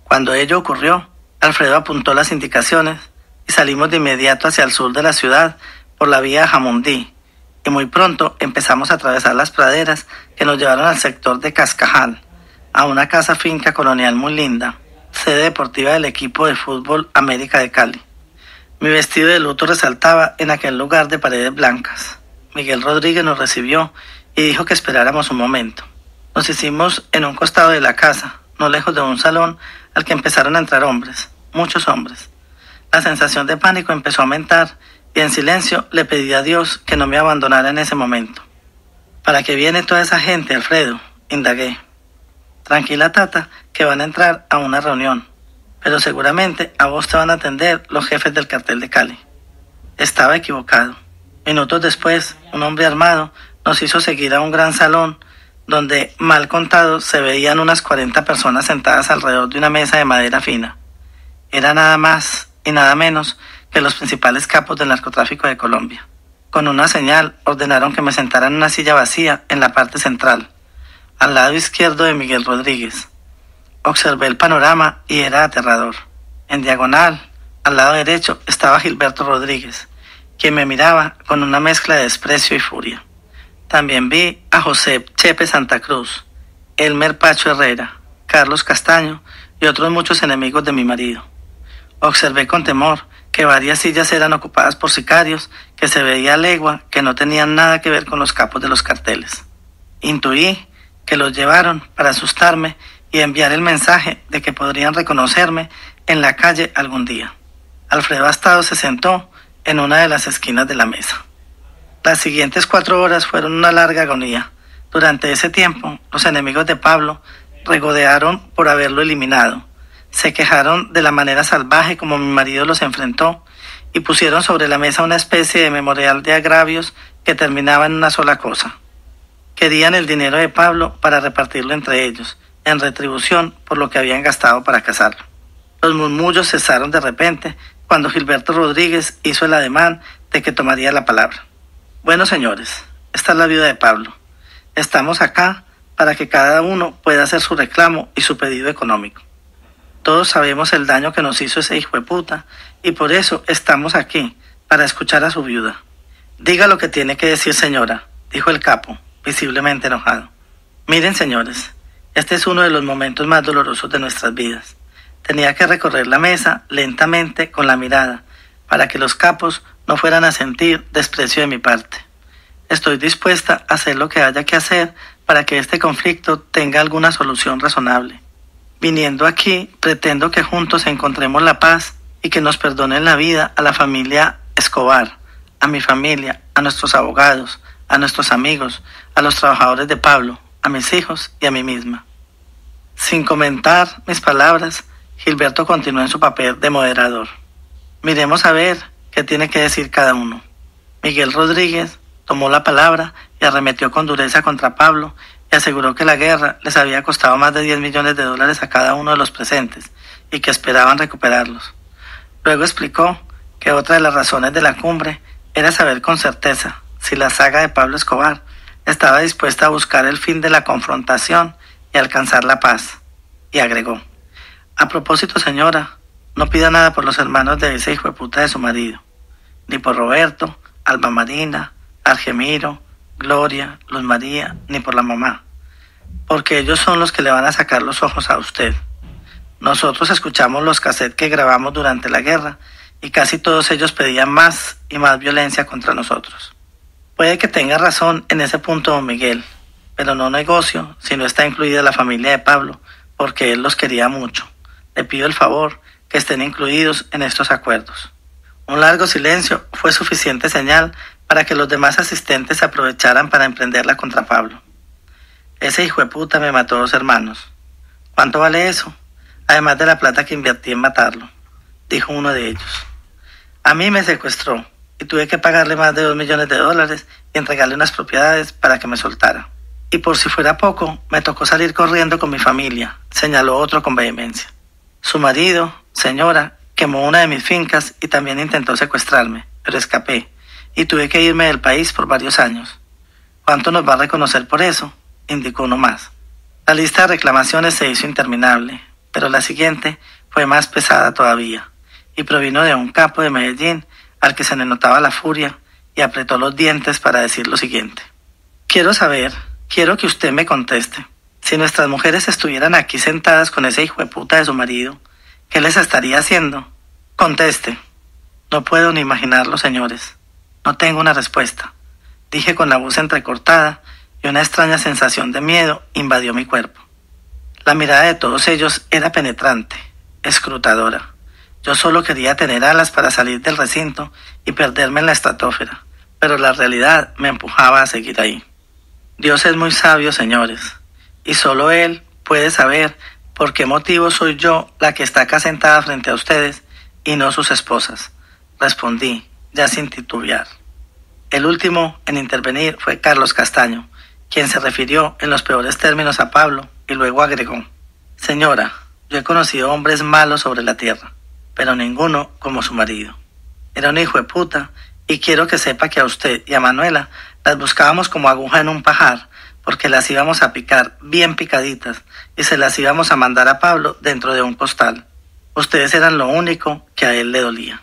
Speaker 1: Cuando ello ocurrió, Alfredo apuntó las indicaciones y salimos de inmediato hacia el sur de la ciudad por la vía Jamundí, y muy pronto empezamos a atravesar las praderas que nos llevaron al sector de Cascajal, a una casa finca colonial muy linda, sede deportiva del equipo de fútbol América de Cali. Mi vestido de luto resaltaba en aquel lugar de paredes blancas. Miguel Rodríguez nos recibió y dijo que esperáramos un momento. Nos hicimos en un costado de la casa, no lejos de un salón al que empezaron a entrar hombres, muchos hombres. La sensación de pánico empezó a aumentar y en silencio le pedí a Dios que no me abandonara en ese momento. ¿Para qué viene toda esa gente, Alfredo? indagué. Tranquila, Tata, que van a entrar a una reunión, pero seguramente a vos te van a atender los jefes del cartel de Cali. Estaba equivocado. Minutos después, un hombre armado nos hizo seguir a un gran salón donde, mal contado, se veían unas 40 personas sentadas alrededor de una mesa de madera fina. Era nada más y nada menos que los principales capos del narcotráfico de Colombia. Con una señal ordenaron que me sentara en una silla vacía en la parte central, al lado izquierdo de Miguel Rodríguez. Observé el panorama y era aterrador. En diagonal, al lado derecho, estaba Gilberto Rodríguez, quien me miraba con una mezcla de desprecio y furia. También vi a José Chepe Santa Cruz, Elmer Pacho Herrera, Carlos Castaño y otros muchos enemigos de mi marido. Observé con temor que varias sillas eran ocupadas por sicarios que se veía a legua que no tenían nada que ver con los capos de los carteles. Intuí que los llevaron para asustarme y enviar el mensaje de que podrían reconocerme en la calle algún día. Alfredo Astado se sentó en una de las esquinas de la mesa. Las siguientes cuatro horas fueron una larga agonía. Durante ese tiempo, los enemigos de Pablo regodearon por haberlo eliminado se quejaron de la manera salvaje como mi marido los enfrentó y pusieron sobre la mesa una especie de memorial de agravios que terminaba en una sola cosa. Querían el dinero de Pablo para repartirlo entre ellos, en retribución por lo que habían gastado para casarlo. Los murmullos cesaron de repente cuando Gilberto Rodríguez hizo el ademán de que tomaría la palabra. Bueno, señores, esta es la vida de Pablo. Estamos acá para que cada uno pueda hacer su reclamo y su pedido económico. Todos sabemos el daño que nos hizo ese hijo de puta y por eso estamos aquí, para escuchar a su viuda. Diga lo que tiene que decir, señora, dijo el capo, visiblemente enojado. Miren, señores, este es uno de los momentos más dolorosos de nuestras vidas. Tenía que recorrer la mesa lentamente con la mirada, para que los capos no fueran a sentir desprecio de mi parte. Estoy dispuesta a hacer lo que haya que hacer para que este conflicto tenga alguna solución razonable. Viniendo aquí, pretendo que juntos encontremos la paz y que nos perdonen la vida a la familia Escobar, a mi familia, a nuestros abogados, a nuestros amigos, a los trabajadores de Pablo, a mis hijos y a mí misma. Sin comentar mis palabras, Gilberto continuó en su papel de moderador. Miremos a ver qué tiene que decir cada uno. Miguel Rodríguez tomó la palabra y arremetió con dureza contra Pablo aseguró que la guerra les había costado más de 10 millones de dólares a cada uno de los presentes y que esperaban recuperarlos. Luego explicó que otra de las razones de la cumbre era saber con certeza si la saga de Pablo Escobar estaba dispuesta a buscar el fin de la confrontación y alcanzar la paz. Y agregó, a propósito señora, no pida nada por los hermanos de ese hijo de puta de su marido, ni por Roberto, Alba Marina, Argemiro, Gloria, Luz María, ni por la mamá porque ellos son los que le van a sacar los ojos a usted. Nosotros escuchamos los cassettes que grabamos durante la guerra y casi todos ellos pedían más y más violencia contra nosotros. Puede que tenga razón en ese punto don Miguel, pero no negocio si no está incluida la familia de Pablo, porque él los quería mucho. Le pido el favor que estén incluidos en estos acuerdos. Un largo silencio fue suficiente señal para que los demás asistentes aprovecharan para emprenderla contra Pablo. Ese hijo de puta me mató dos hermanos. ¿Cuánto vale eso? Además de la plata que invertí en matarlo, dijo uno de ellos. A mí me secuestró y tuve que pagarle más de dos millones de dólares y entregarle unas propiedades para que me soltara. Y por si fuera poco, me tocó salir corriendo con mi familia, señaló otro con vehemencia. Su marido, señora, quemó una de mis fincas y también intentó secuestrarme, pero escapé y tuve que irme del país por varios años. ¿Cuánto nos va a reconocer por eso? indicó uno más. La lista de reclamaciones se hizo interminable, pero la siguiente fue más pesada todavía, y provino de un capo de Medellín al que se le notaba la furia y apretó los dientes para decir lo siguiente. Quiero saber, quiero que usted me conteste. Si nuestras mujeres estuvieran aquí sentadas con ese hijo de puta de su marido, ¿qué les estaría haciendo? Conteste. No puedo ni imaginarlo, señores. No tengo una respuesta. Dije con la voz entrecortada y una extraña sensación de miedo invadió mi cuerpo. La mirada de todos ellos era penetrante, escrutadora. Yo solo quería tener alas para salir del recinto y perderme en la estratosfera, pero la realidad me empujaba a seguir ahí. Dios es muy sabio, señores, y solo Él puede saber por qué motivo soy yo la que está acá sentada frente a ustedes y no sus esposas. Respondí, ya sin titubear. El último en intervenir fue Carlos Castaño, quien se refirió en los peores términos a Pablo y luego agregó, Señora, yo he conocido hombres malos sobre la tierra, pero ninguno como su marido. Era un hijo de puta Y quiero que sepa que a usted y a Manuela las buscábamos como aguja en un pajar, porque las íbamos a picar bien picaditas y se las íbamos a mandar a Pablo dentro de un costal. Ustedes eran lo único que a él le dolía.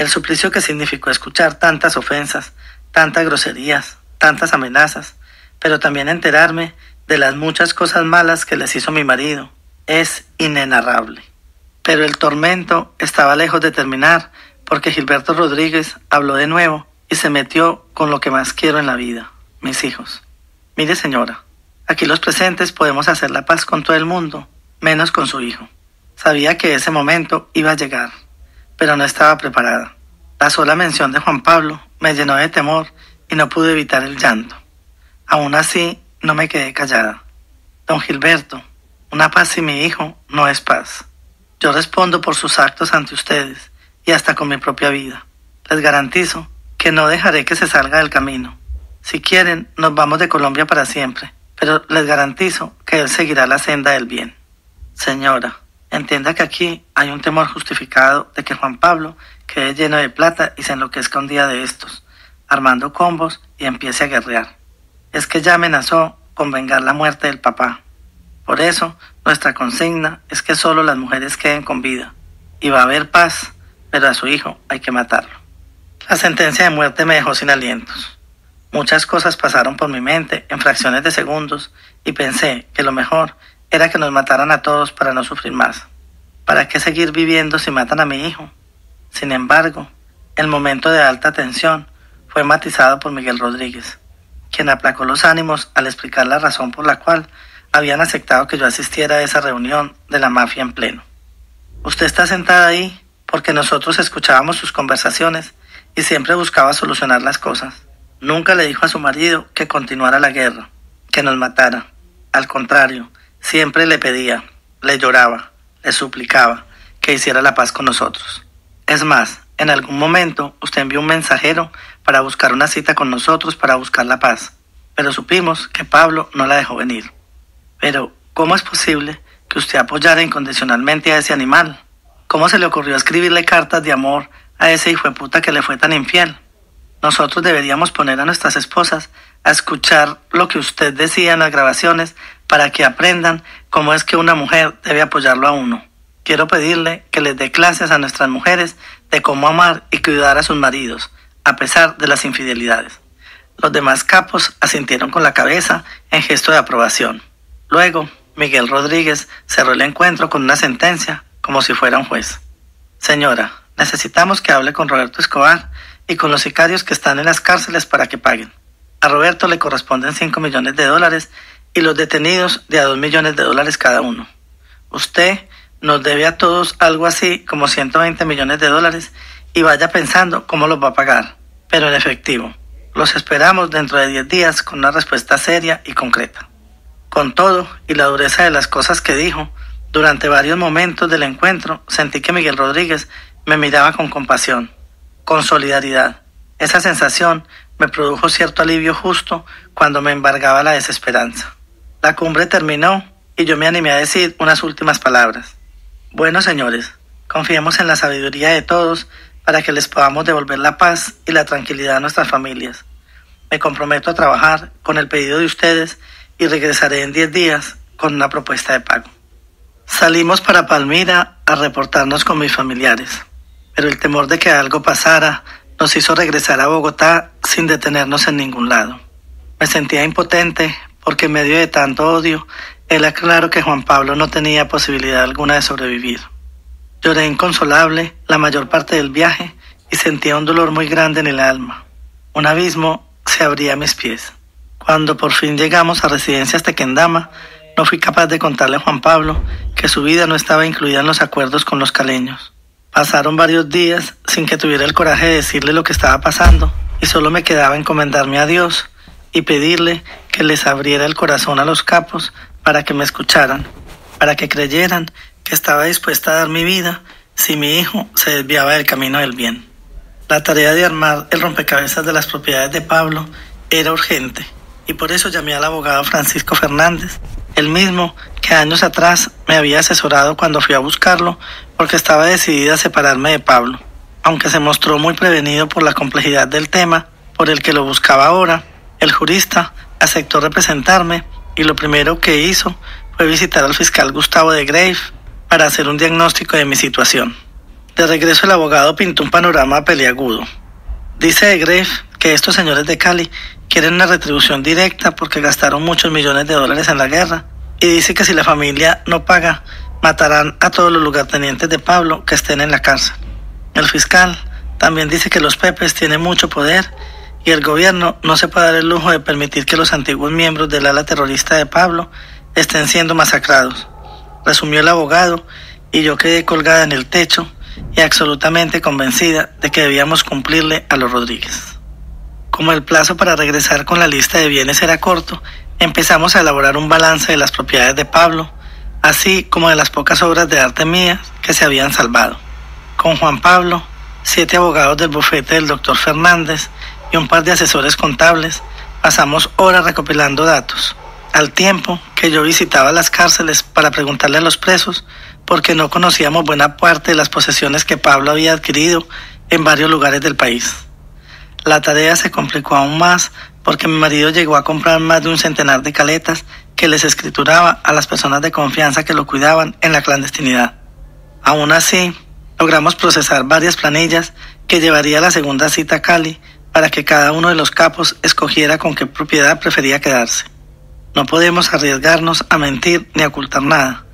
Speaker 1: El suplicio que significó escuchar tantas ofensas, tantas groserías, tantas amenazas, pero también enterarme de las muchas cosas malas que les hizo mi marido, es inenarrable. Pero el tormento estaba lejos de terminar porque Gilberto Rodríguez habló de nuevo y se metió con lo que más quiero en la vida, mis hijos. Mire señora, aquí los presentes podemos hacer la paz con todo el mundo, menos con su hijo. Sabía que ese momento iba a llegar, pero no estaba preparada. La sola mención de Juan Pablo me llenó de temor y no pude evitar el llanto. Aún así, no me quedé callada. Don Gilberto, una paz sin mi hijo no es paz. Yo respondo por sus actos ante ustedes y hasta con mi propia vida. Les garantizo que no dejaré que se salga del camino. Si quieren, nos vamos de Colombia para siempre, pero les garantizo que él seguirá la senda del bien. Señora, entienda que aquí hay un temor justificado de que Juan Pablo quede lleno de plata y se enloquezca un día de estos, armando combos y empiece a guerrear. Es que ya amenazó con vengar la muerte del papá. Por eso, nuestra consigna es que solo las mujeres queden con vida. Y va a haber paz, pero a su hijo hay que matarlo. La sentencia de muerte me dejó sin alientos. Muchas cosas pasaron por mi mente en fracciones de segundos y pensé que lo mejor era que nos mataran a todos para no sufrir más. ¿Para qué seguir viviendo si matan a mi hijo? Sin embargo, el momento de alta tensión fue matizado por Miguel Rodríguez, quien aplacó los ánimos al explicar la razón por la cual habían aceptado que yo asistiera a esa reunión de la mafia en pleno. Usted está sentada ahí porque nosotros escuchábamos sus conversaciones y siempre buscaba solucionar las cosas. Nunca le dijo a su marido que continuara la guerra, que nos matara. Al contrario, siempre le pedía, le lloraba, le suplicaba que hiciera la paz con nosotros. Es más, en algún momento usted envió un mensajero para buscar una cita con nosotros para buscar la paz, pero supimos que Pablo no la dejó venir. Pero, ¿cómo es posible que usted apoyara incondicionalmente a ese animal? ¿Cómo se le ocurrió escribirle cartas de amor a ese hijo de puta que le fue tan infiel? Nosotros deberíamos poner a nuestras esposas a escuchar lo que usted decía en las grabaciones para que aprendan cómo es que una mujer debe apoyarlo a uno. Quiero pedirle que les dé clases a nuestras mujeres de cómo amar y cuidar a sus maridos, a pesar de las infidelidades. Los demás capos asintieron con la cabeza en gesto de aprobación. Luego, Miguel Rodríguez cerró el encuentro con una sentencia como si fuera un juez. Señora, necesitamos que hable con Roberto Escobar y con los sicarios que están en las cárceles para que paguen. A Roberto le corresponden 5 millones de dólares y los detenidos de a 2 millones de dólares cada uno. Usted nos debe a todos algo así como 120 millones de dólares y vaya pensando cómo los va a pagar, pero en efectivo. Los esperamos dentro de 10 días con una respuesta seria y concreta. Con todo y la dureza de las cosas que dijo, durante varios momentos del encuentro sentí que Miguel Rodríguez me miraba con compasión con solidaridad. Esa sensación me produjo cierto alivio justo cuando me embargaba la desesperanza. La cumbre terminó y yo me animé a decir unas últimas palabras. Bueno, señores, confiemos en la sabiduría de todos para que les podamos devolver la paz y la tranquilidad a nuestras familias. Me comprometo a trabajar con el pedido de ustedes y regresaré en 10 días con una propuesta de pago. Salimos para Palmira a reportarnos con mis familiares pero el temor de que algo pasara nos hizo regresar a Bogotá sin detenernos en ningún lado. Me sentía impotente porque en medio de tanto odio era claro que Juan Pablo no tenía posibilidad alguna de sobrevivir. Lloré inconsolable la mayor parte del viaje y sentía un dolor muy grande en el alma. Un abismo se abría a mis pies. Cuando por fin llegamos a Residencias Tequendama, no fui capaz de contarle a Juan Pablo que su vida no estaba incluida en los acuerdos con los caleños. Pasaron varios días sin que tuviera el coraje de decirle lo que estaba pasando y solo me quedaba encomendarme a Dios y pedirle que les abriera el corazón a los capos para que me escucharan, para que creyeran que estaba dispuesta a dar mi vida si mi hijo se desviaba del camino del bien. La tarea de armar el rompecabezas de las propiedades de Pablo era urgente y por eso llamé al abogado Francisco Fernández, el mismo que años atrás me había asesorado cuando fui a buscarlo porque estaba decidida a separarme de Pablo. aunque se mostró muy prevenido por la complejidad del tema por el que lo buscaba ahora, el jurista aceptó representarme y lo primero que hizo fue visitar al fiscal Gustavo de Grave para hacer un diagnóstico de mi situación. De regreso el abogado pintó un panorama peliagudo. Dice de Grave que estos señores de Cali quieren una retribución directa porque gastaron muchos millones de dólares en la guerra y dice que si la familia no paga, matarán a todos los lugartenientes de Pablo que estén en la cárcel. El fiscal también dice que los Pepes tienen mucho poder y el gobierno no se puede dar el lujo de permitir que los antiguos miembros del ala terrorista de Pablo estén siendo masacrados. Resumió el abogado y yo quedé colgada en el techo y absolutamente convencida de que debíamos cumplirle a los Rodríguez. Como el plazo para regresar con la lista de bienes era corto, empezamos a elaborar un balance de las propiedades de Pablo, así como de las pocas obras de arte mías que se habían salvado. Con Juan Pablo, siete abogados del bufete del doctor Fernández y un par de asesores contables, pasamos horas recopilando datos, al tiempo que yo visitaba las cárceles para preguntarle a los presos porque no conocíamos buena parte de las posesiones que Pablo había adquirido en varios lugares del país. La tarea se complicó aún más porque mi marido llegó a comprar más de un centenar de caletas que les escrituraba a las personas de confianza que lo cuidaban en la clandestinidad. Aún así, logramos procesar varias planillas que llevaría la segunda cita a Cali para que cada uno de los capos escogiera con qué propiedad prefería quedarse. No podemos arriesgarnos a mentir ni ocultar nada,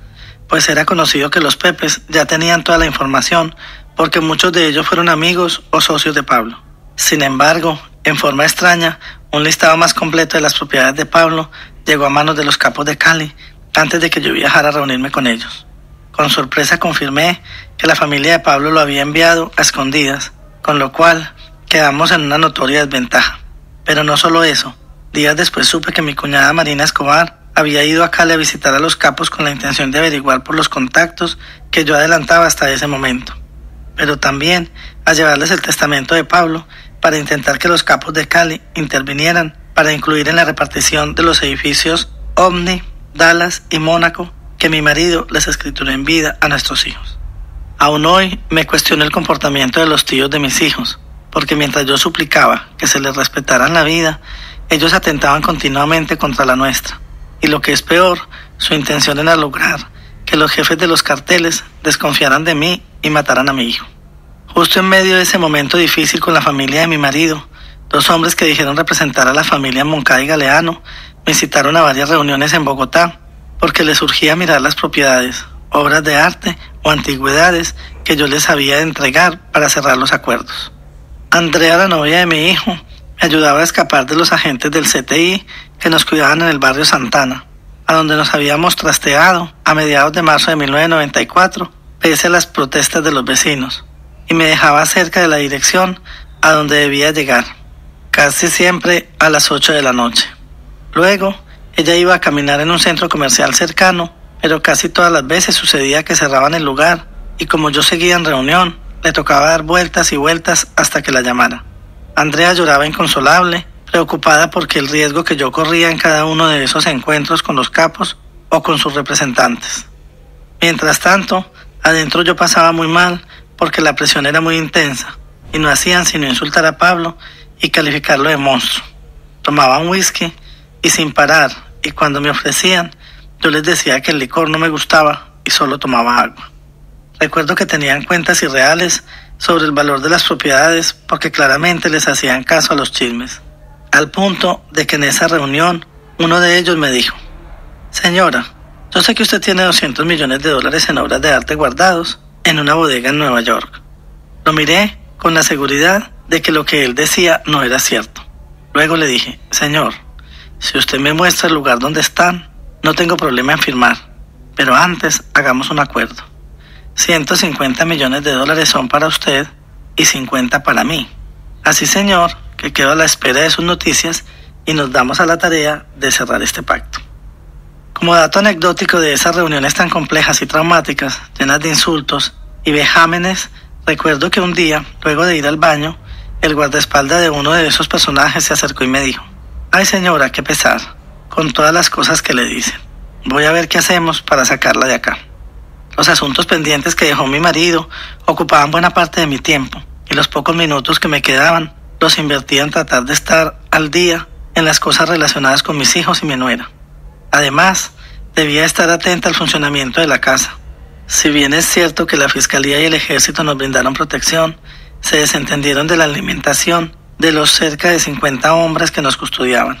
Speaker 1: pues era conocido que los Pepes ya tenían toda la información porque muchos de ellos fueron amigos o socios de Pablo. Sin embargo, en forma extraña, un listado más completo de las propiedades de Pablo llegó a manos de los capos de Cali antes de que yo viajara a reunirme con ellos. Con sorpresa confirmé que la familia de Pablo lo había enviado a escondidas, con lo cual quedamos en una notoria desventaja. Pero no solo eso, días después supe que mi cuñada Marina Escobar había ido a Cali a visitar a los capos con la intención de averiguar por los contactos que yo adelantaba hasta ese momento, pero también a llevarles el testamento de Pablo para intentar que los capos de Cali intervinieran para incluir en la repartición de los edificios Omni, Dallas y Mónaco que mi marido les escrituró en vida a nuestros hijos. Aún hoy me cuestiono el comportamiento de los tíos de mis hijos, porque mientras yo suplicaba que se les respetaran la vida, ellos atentaban continuamente contra la nuestra. Y lo que es peor, su intención era lograr que los jefes de los carteles desconfiaran de mí y mataran a mi hijo. Justo en medio de ese momento difícil con la familia de mi marido, dos hombres que dijeron representar a la familia Moncada y Galeano me citaron a varias reuniones en Bogotá porque les surgía mirar las propiedades, obras de arte o antigüedades que yo les había de entregar para cerrar los acuerdos. Andrea, la novia de mi hijo, me ayudaba a escapar de los agentes del CTI que nos cuidaban en el barrio Santana, a donde nos habíamos trasteado a mediados de marzo de 1994, pese a las protestas de los vecinos, y me dejaba cerca de la dirección a donde debía llegar, casi siempre a las 8 de la noche. Luego, ella iba a caminar en un centro comercial cercano, pero casi todas las veces sucedía que cerraban el lugar, y como yo seguía en reunión, le tocaba dar vueltas y vueltas hasta que la llamara. Andrea lloraba inconsolable, preocupada porque el riesgo que yo corría en cada uno de esos encuentros con los capos o con sus representantes. Mientras tanto, adentro yo pasaba muy mal porque la presión era muy intensa y no hacían sino insultar a Pablo y calificarlo de monstruo. Tomaban whisky y sin parar, y cuando me ofrecían, yo les decía que el licor no me gustaba y solo tomaba agua. Recuerdo que tenían cuentas irreales sobre el valor de las propiedades porque claramente les hacían caso a los chismes, al punto de que en esa reunión uno de ellos me dijo, Señora, yo sé que usted tiene 200 millones de dólares en obras de arte guardados en una bodega en Nueva York. Lo miré con la seguridad de que lo que él decía no era cierto. Luego le dije, Señor, si usted me muestra el lugar donde están, no tengo problema en firmar, pero antes hagamos un acuerdo. 150 millones de dólares son para usted y 50 para mí. Así, señor, que quedo a la espera de sus noticias y nos damos a la tarea de cerrar este pacto. Como dato anecdótico de esas reuniones tan complejas y traumáticas, llenas de insultos y vejámenes, recuerdo que un día, luego de ir al baño, el guardaespaldas de uno de esos personajes se acercó y me dijo, Ay señora, qué pesar, con todas las cosas que le dicen. Voy a ver qué hacemos para sacarla de acá. Los asuntos pendientes que dejó mi marido ocupaban buena parte de mi tiempo, y los pocos minutos que me quedaban los invertía en tratar de estar al día en las cosas relacionadas con mis hijos y mi nuera. Además, debía estar atenta al funcionamiento de la casa. Si bien es cierto que la Fiscalía y el Ejército nos brindaron protección, se desentendieron de la alimentación de los cerca de 50 hombres que nos custodiaban.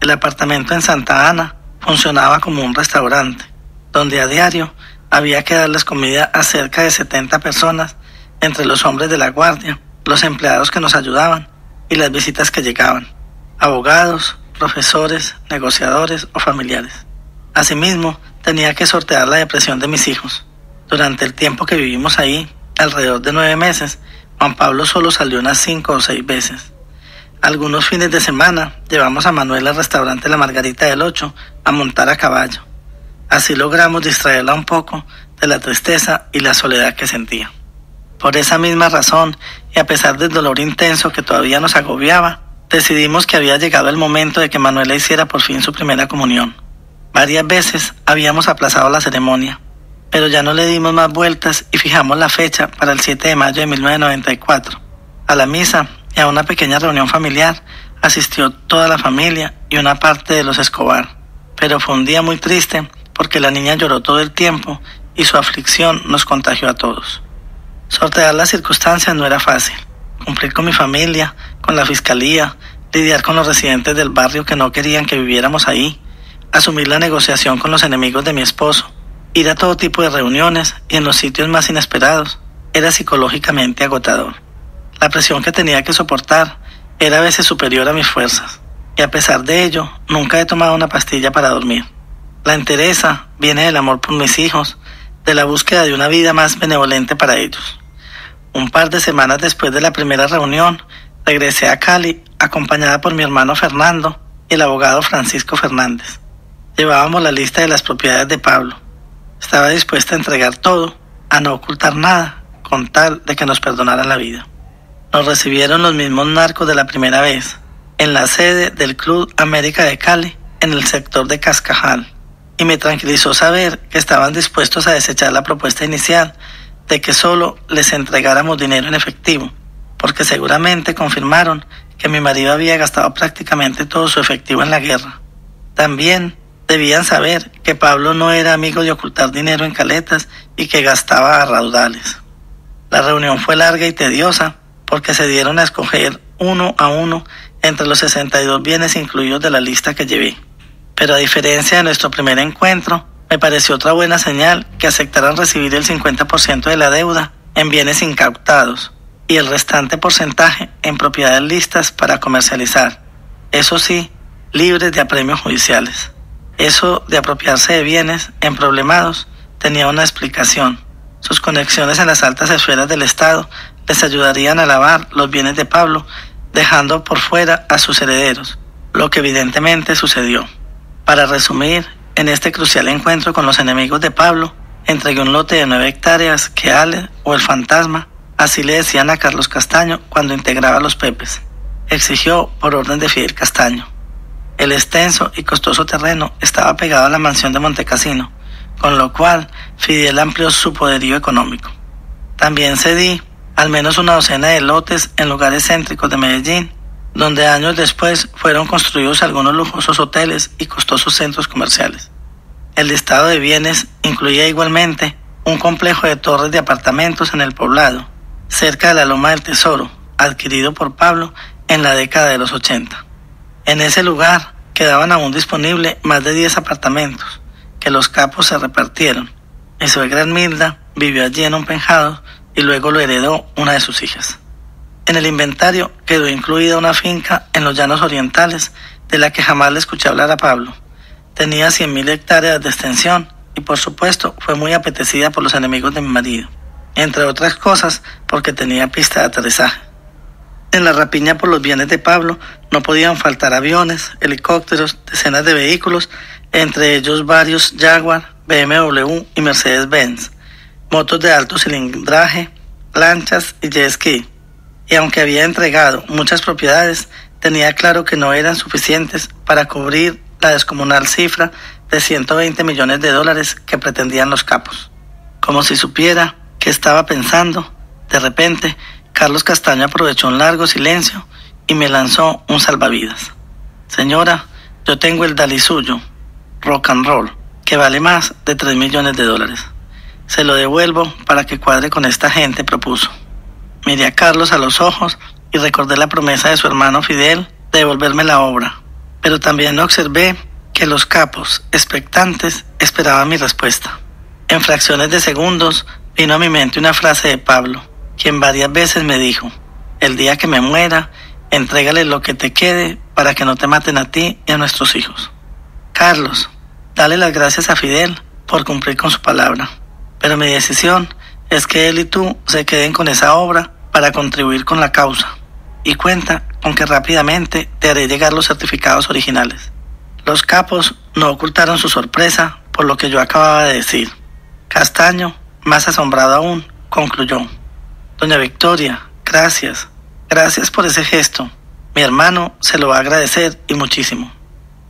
Speaker 1: El apartamento en Santa Ana funcionaba como un restaurante, donde a diario había que darles comida a cerca de 70 personas, entre los hombres de la guardia, los empleados que nos ayudaban y las visitas que llegaban, abogados, profesores, negociadores o familiares. Asimismo, tenía que sortear la depresión de mis hijos. Durante el tiempo que vivimos ahí, alrededor de nueve meses, Juan Pablo solo salió unas cinco o seis veces. Algunos fines de semana llevamos a Manuel al restaurante La Margarita del Ocho a montar a caballo. Así logramos distraerla un poco de la tristeza y la soledad que sentía. Por esa misma razón, y a pesar del dolor intenso que todavía nos agobiaba, decidimos que había llegado el momento de que Manuela hiciera por fin su primera comunión. Varias veces habíamos aplazado la ceremonia, pero ya no le dimos más vueltas y fijamos la fecha para el 7 de mayo de 1994. A la misa y a una pequeña reunión familiar asistió toda la familia y una parte de los Escobar, pero fue un día muy triste porque la niña lloró todo el tiempo y su aflicción nos contagió a todos. Sortear las circunstancias no era fácil. Cumplir con mi familia, con la fiscalía, lidiar con los residentes del barrio que no querían que viviéramos ahí, asumir la negociación con los enemigos de mi esposo, Ir a todo tipo de reuniones y en los sitios más inesperados era psicológicamente agotador. La presión que tenía que soportar era a veces superior a mis fuerzas, y a pesar de ello, nunca he tomado una pastilla para dormir. La entereza viene del amor por mis hijos, de la búsqueda de una vida más benevolente para ellos. Un par de semanas después de la primera reunión, regresé a Cali acompañada por mi hermano Fernando y el abogado Francisco Fernández. Llevábamos la lista de las propiedades de Pablo estaba dispuesta a entregar todo, a no ocultar nada, con tal de que nos perdonaran la vida. Nos recibieron los mismos narcos de la primera vez, en la sede del Club América de Cali, en el sector de Cascajal, y me tranquilizó saber que estaban dispuestos a desechar la propuesta inicial de que solo les entregáramos dinero en efectivo, porque seguramente confirmaron que mi marido había gastado prácticamente todo su efectivo en la guerra. También Debían saber que Pablo no era amigo de ocultar dinero en caletas y que gastaba a raudales. La reunión fue larga y tediosa porque se dieron a escoger uno a uno entre los 62 bienes incluidos de la lista que llevé. Pero a diferencia de nuestro primer encuentro, me pareció otra buena señal que aceptaran recibir el 50% de la deuda en bienes incautados y el restante porcentaje en propiedades listas para comercializar, eso sí, libres de apremios judiciales. Eso de apropiarse de bienes emproblemados tenía una explicación. Sus conexiones en las altas esferas del Estado les ayudarían a lavar los bienes de Pablo, dejando por fuera a sus herederos, lo que evidentemente sucedió. Para resumir, en este crucial encuentro con los enemigos de Pablo, entregué un lote de nueve hectáreas que Ale o el fantasma, así le decían a Carlos Castaño cuando integraba los Pepes, exigió por orden de Fidel Castaño. El extenso y costoso terreno estaba pegado a la mansión de Montecassino, con lo cual Fidel amplió su poderío económico. También cedí al menos una docena de lotes en lugares céntricos de Medellín, donde años después fueron construidos algunos lujosos hoteles y costosos centros comerciales. El listado de bienes incluía igualmente un complejo de torres de apartamentos en el poblado, cerca de la Loma del Tesoro, adquirido por Pablo en la década de los 80. En ese lugar quedaban aún disponibles más de 10 apartamentos que los capos se repartieron. Mi suegra Milda vivió allí en un penjado y luego lo heredó una de sus hijas. En el inventario quedó incluida una finca en los llanos orientales de la que jamás le escuché hablar a Pablo. Tenía 100.000 hectáreas de extensión y por supuesto fue muy apetecida por los enemigos de mi marido, entre otras cosas porque tenía pista de aterrizaje. En la rapiña por los bienes de Pablo no podían faltar aviones, helicópteros, decenas de vehículos, entre ellos varios Jaguar, BMW y Mercedes-Benz, motos de alto cilindraje, lanchas y jet ski. Y aunque había entregado muchas propiedades, tenía claro que no eran suficientes para cubrir la descomunal cifra de 120 millones de dólares que pretendían los capos. Como si supiera que estaba pensando, de repente Carlos Castaño aprovechó un largo silencio y me lanzó un salvavidas. Señora, yo tengo el Dalí suyo, rock and roll, que vale más de 3 millones de dólares. Se lo devuelvo para que cuadre con esta gente, propuso. Miré a Carlos a los ojos y recordé la promesa de su hermano Fidel de devolverme la obra, pero también observé que los capos, expectantes, esperaban mi respuesta. En fracciones de segundos vino a mi mente una frase de Pablo, quien varias veces me dijo, el día que me muera, entrégale lo que te quede para que no te maten a ti y a nuestros hijos. Carlos, dale las gracias a Fidel por cumplir con su palabra, pero mi decisión es que él y tú se queden con esa obra para contribuir con la causa, y cuenta con que rápidamente te haré llegar los certificados originales. Los capos no ocultaron su sorpresa por lo que yo acababa de decir. Castaño, más asombrado aún, concluyó. Doña Victoria, gracias, gracias por ese gesto. Mi hermano se lo va a agradecer y muchísimo.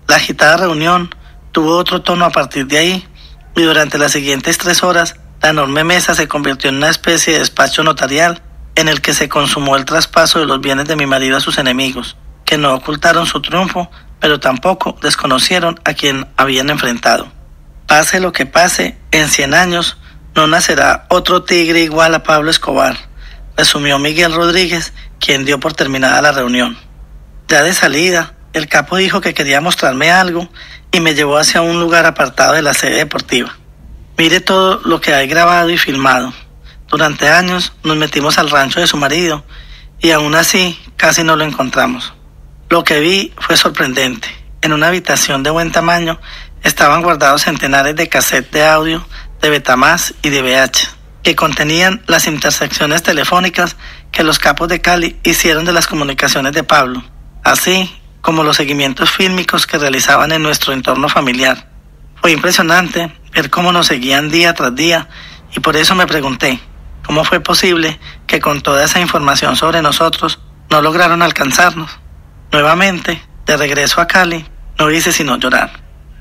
Speaker 1: La agitada reunión tuvo otro tono a partir de ahí y durante las siguientes tres horas la enorme mesa se convirtió en una especie de despacho notarial en el que se consumó el traspaso de los bienes de mi marido a sus enemigos, que no ocultaron su triunfo pero tampoco desconocieron a quien habían enfrentado. Pase lo que pase, en 100 años no nacerá otro tigre igual a Pablo Escobar, resumió Miguel Rodríguez, quien dio por terminada la reunión. Ya de salida, el capo dijo que quería mostrarme algo y me llevó hacia un lugar apartado de la sede deportiva. Mire todo lo que hay grabado y filmado. Durante años nos metimos al rancho de su marido y aún así casi no lo encontramos. Lo que vi fue sorprendente. En una habitación de buen tamaño estaban guardados centenares de cassettes de audio de Betamax y de VH, que contenían las intersecciones telefónicas que los capos de Cali hicieron de las comunicaciones de Pablo, así como los seguimientos fílmicos que realizaban en nuestro entorno familiar. Fue impresionante ver cómo nos seguían día tras día y por eso me pregunté, ¿cómo fue posible que con toda esa información sobre nosotros no lograron alcanzarnos? Nuevamente, de regreso a Cali, no hice sino llorar.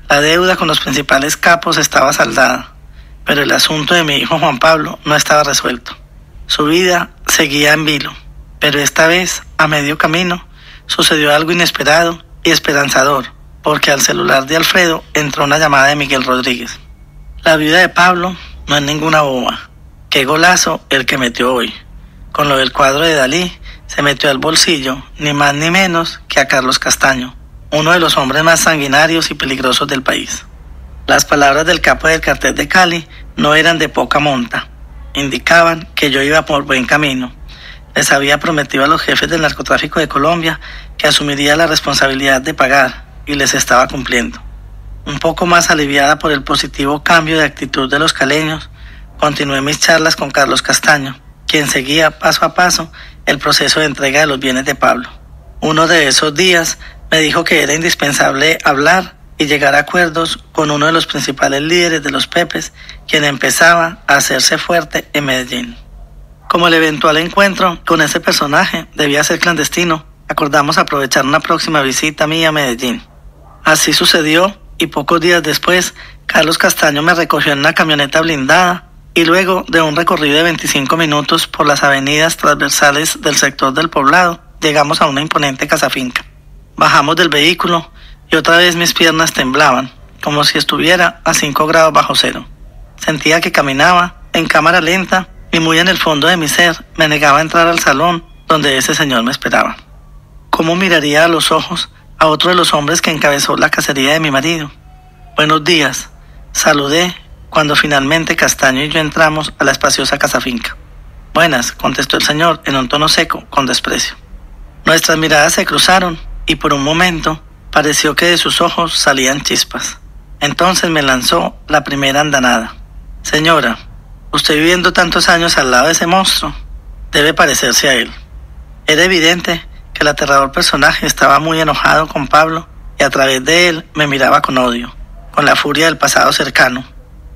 Speaker 1: La deuda con los principales capos estaba saldada, pero el asunto de mi hijo Juan Pablo no estaba resuelto. Su vida seguía en vilo, pero esta vez, a medio camino, sucedió algo inesperado y esperanzador, porque al celular de Alfredo entró una llamada de Miguel Rodríguez. La vida de Pablo no es ninguna boba. Qué golazo el que metió hoy. Con lo del cuadro de Dalí, se metió al bolsillo, ni más ni menos que a Carlos Castaño, uno de los hombres más sanguinarios y peligrosos del país. Las palabras del capo del cartel de Cali no eran de poca monta, indicaban que yo iba por buen camino. Les había prometido a los jefes del narcotráfico de Colombia que asumiría la responsabilidad de pagar y les estaba cumpliendo. Un poco más aliviada por el positivo cambio de actitud de los caleños, continué mis charlas con Carlos Castaño, quien seguía paso a paso el proceso de entrega de los bienes de Pablo. Uno de esos días me dijo que era indispensable hablar y llegar a acuerdos con uno de los principales líderes de los Pepes, quien empezaba a hacerse fuerte en Medellín. Como el eventual encuentro con ese personaje debía ser clandestino, acordamos aprovechar una próxima visita mía a Medellín. Así sucedió y pocos días después, Carlos Castaño me recogió en una camioneta blindada y luego de un recorrido de 25 minutos por las avenidas transversales del sector del poblado, llegamos a una imponente casa finca. Bajamos del vehículo y otra vez mis piernas temblaban, como si estuviera a 5 grados bajo cero. Sentía que caminaba en cámara lenta y muy en el fondo de mi ser me negaba a entrar al salón donde ese señor me esperaba. ¿Cómo miraría a los ojos a otro de los hombres que encabezó la cacería de mi marido? Buenos días. Saludé cuando finalmente Castaño y yo entramos a la espaciosa casa finca. Buenas, contestó el señor en un tono seco, con desprecio. Nuestras miradas se cruzaron y por un momento pareció que de sus ojos salían chispas. Entonces me lanzó la primera andanada. Señora, usted viviendo tantos años al lado de ese monstruo, debe parecerse a él. Era evidente el aterrador personaje estaba muy enojado con Pablo y a través de él me miraba con odio, con la furia del pasado cercano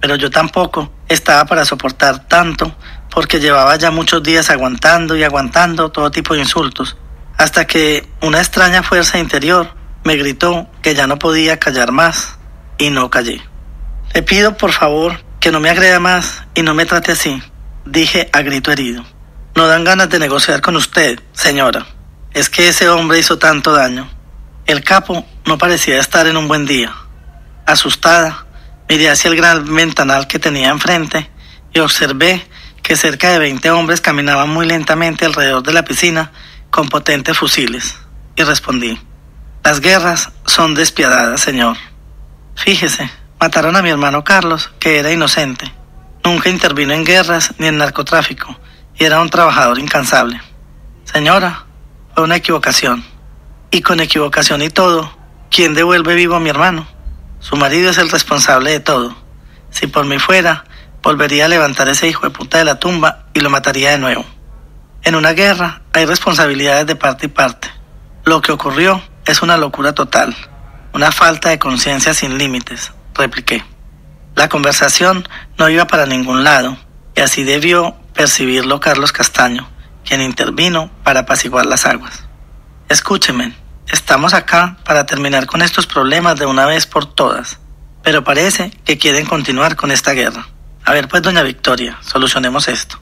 Speaker 1: pero yo tampoco estaba para soportar tanto porque llevaba ya muchos días aguantando y aguantando todo tipo de insultos, hasta que una extraña fuerza interior me gritó que ya no podía callar más y no callé. Le pido por favor que no me agreda más y no me trate así, dije a grito herido. No dan ganas de negociar con usted, señora. Es que ese hombre hizo tanto daño. El capo no parecía estar en un buen día. Asustada, miré hacia el gran ventanal que tenía enfrente y observé que cerca de 20 hombres caminaban muy lentamente alrededor de la piscina con potentes fusiles. Y respondí, las guerras son despiadadas, señor. Fíjese, mataron a mi hermano Carlos, que era inocente. Nunca intervino en guerras ni en narcotráfico y era un trabajador incansable. Señora, una equivocación. Y con equivocación y todo, ¿quién devuelve vivo a mi hermano? Su marido es el responsable de todo. Si por mí fuera, volvería a levantar ese hijo de puta de la tumba y lo mataría de nuevo. En una guerra hay responsabilidades de parte y parte. Lo que ocurrió es una locura total, una falta de conciencia sin límites, repliqué. La conversación no iba para ningún lado, y así debió percibirlo Carlos Castaño, quien intervino para apaciguar las aguas. Escúcheme, estamos acá para terminar con estos problemas de una vez por todas, pero parece que quieren continuar con esta guerra. A ver pues, doña Victoria, solucionemos esto.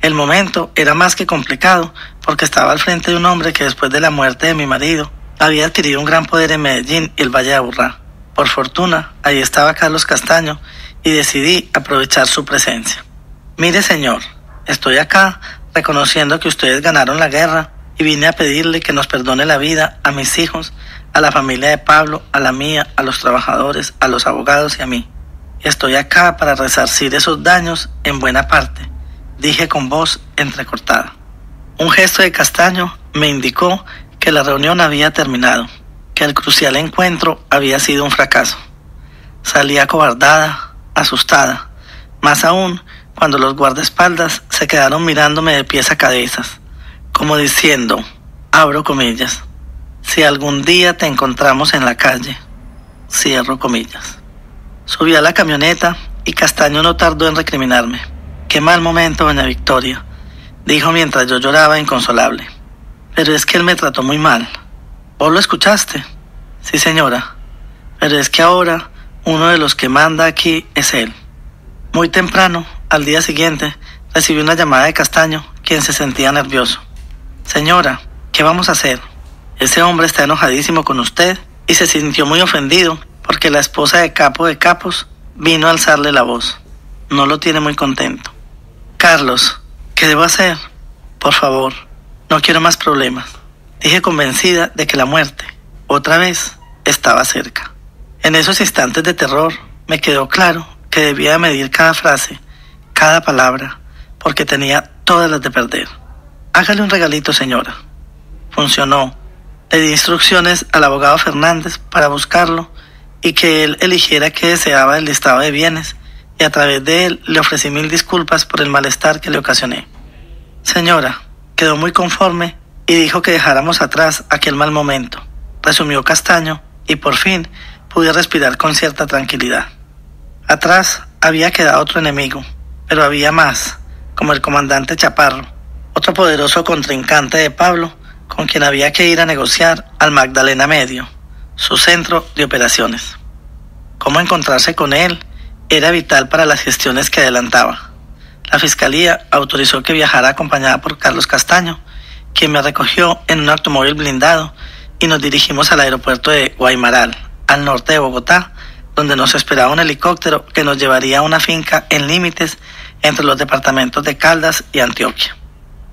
Speaker 1: El momento era más que complicado porque estaba al frente de un hombre que después de la muerte de mi marido había adquirido un gran poder en Medellín y el Valle de Aburrá. Por fortuna, ahí estaba Carlos Castaño y decidí aprovechar su presencia. Mire, señor, estoy acá reconociendo que ustedes ganaron la guerra y vine a pedirle que nos perdone la vida a mis hijos, a la familia de Pablo, a la mía, a los trabajadores, a los abogados y a mí. Estoy acá para resarcir esos daños en buena parte, dije con voz entrecortada. Un gesto de Castaño me indicó que la reunión había terminado, que el crucial encuentro había sido un fracaso. Salí acobardada, asustada, más aún cuando los guardaespaldas se quedaron mirándome de pies a cabezas, como diciendo, abro comillas, si algún día te encontramos en la calle, cierro comillas. Subí a la camioneta y Castaño no tardó en recriminarme. Qué mal momento, doña Victoria, dijo mientras yo lloraba inconsolable. Pero es que él me trató muy mal. ¿Vos lo escuchaste? Sí, señora. Pero es que ahora uno de los que manda aquí es él. Muy temprano al día siguiente, recibí una llamada de Castaño, quien se sentía nervioso. Señora, ¿qué vamos a hacer? Ese hombre está enojadísimo con usted y se sintió muy ofendido porque la esposa de Capo de Capos vino a alzarle la voz. No lo tiene muy contento. Carlos, ¿qué debo hacer? Por favor, no quiero más problemas. Dije convencida de que la muerte, otra vez, estaba cerca. En esos instantes de terror me quedó claro que debía medir cada frase cada palabra, porque tenía todas las de perder. Hágale un regalito, señora. Funcionó. Le di instrucciones al abogado Fernández para buscarlo y que él eligiera qué deseaba del listado de bienes, y a través de él le ofrecí mil disculpas por el malestar que le ocasioné. Señora, quedó muy conforme y dijo que dejáramos atrás aquel mal momento, resumió Castaño, y por fin pude respirar con cierta tranquilidad. Atrás había quedado otro enemigo, pero había más, como el comandante Chaparro, otro poderoso contrincante de Pablo, con quien había que ir a negociar al Magdalena Medio, su centro de operaciones. Cómo encontrarse con él era vital para las gestiones que adelantaba. La fiscalía autorizó que viajara acompañada por Carlos Castaño, quien me recogió en un automóvil blindado y nos dirigimos al aeropuerto de Guaymaral, al norte de Bogotá, donde nos esperaba un helicóptero que nos llevaría a una finca en límites entre los departamentos de Caldas y Antioquia.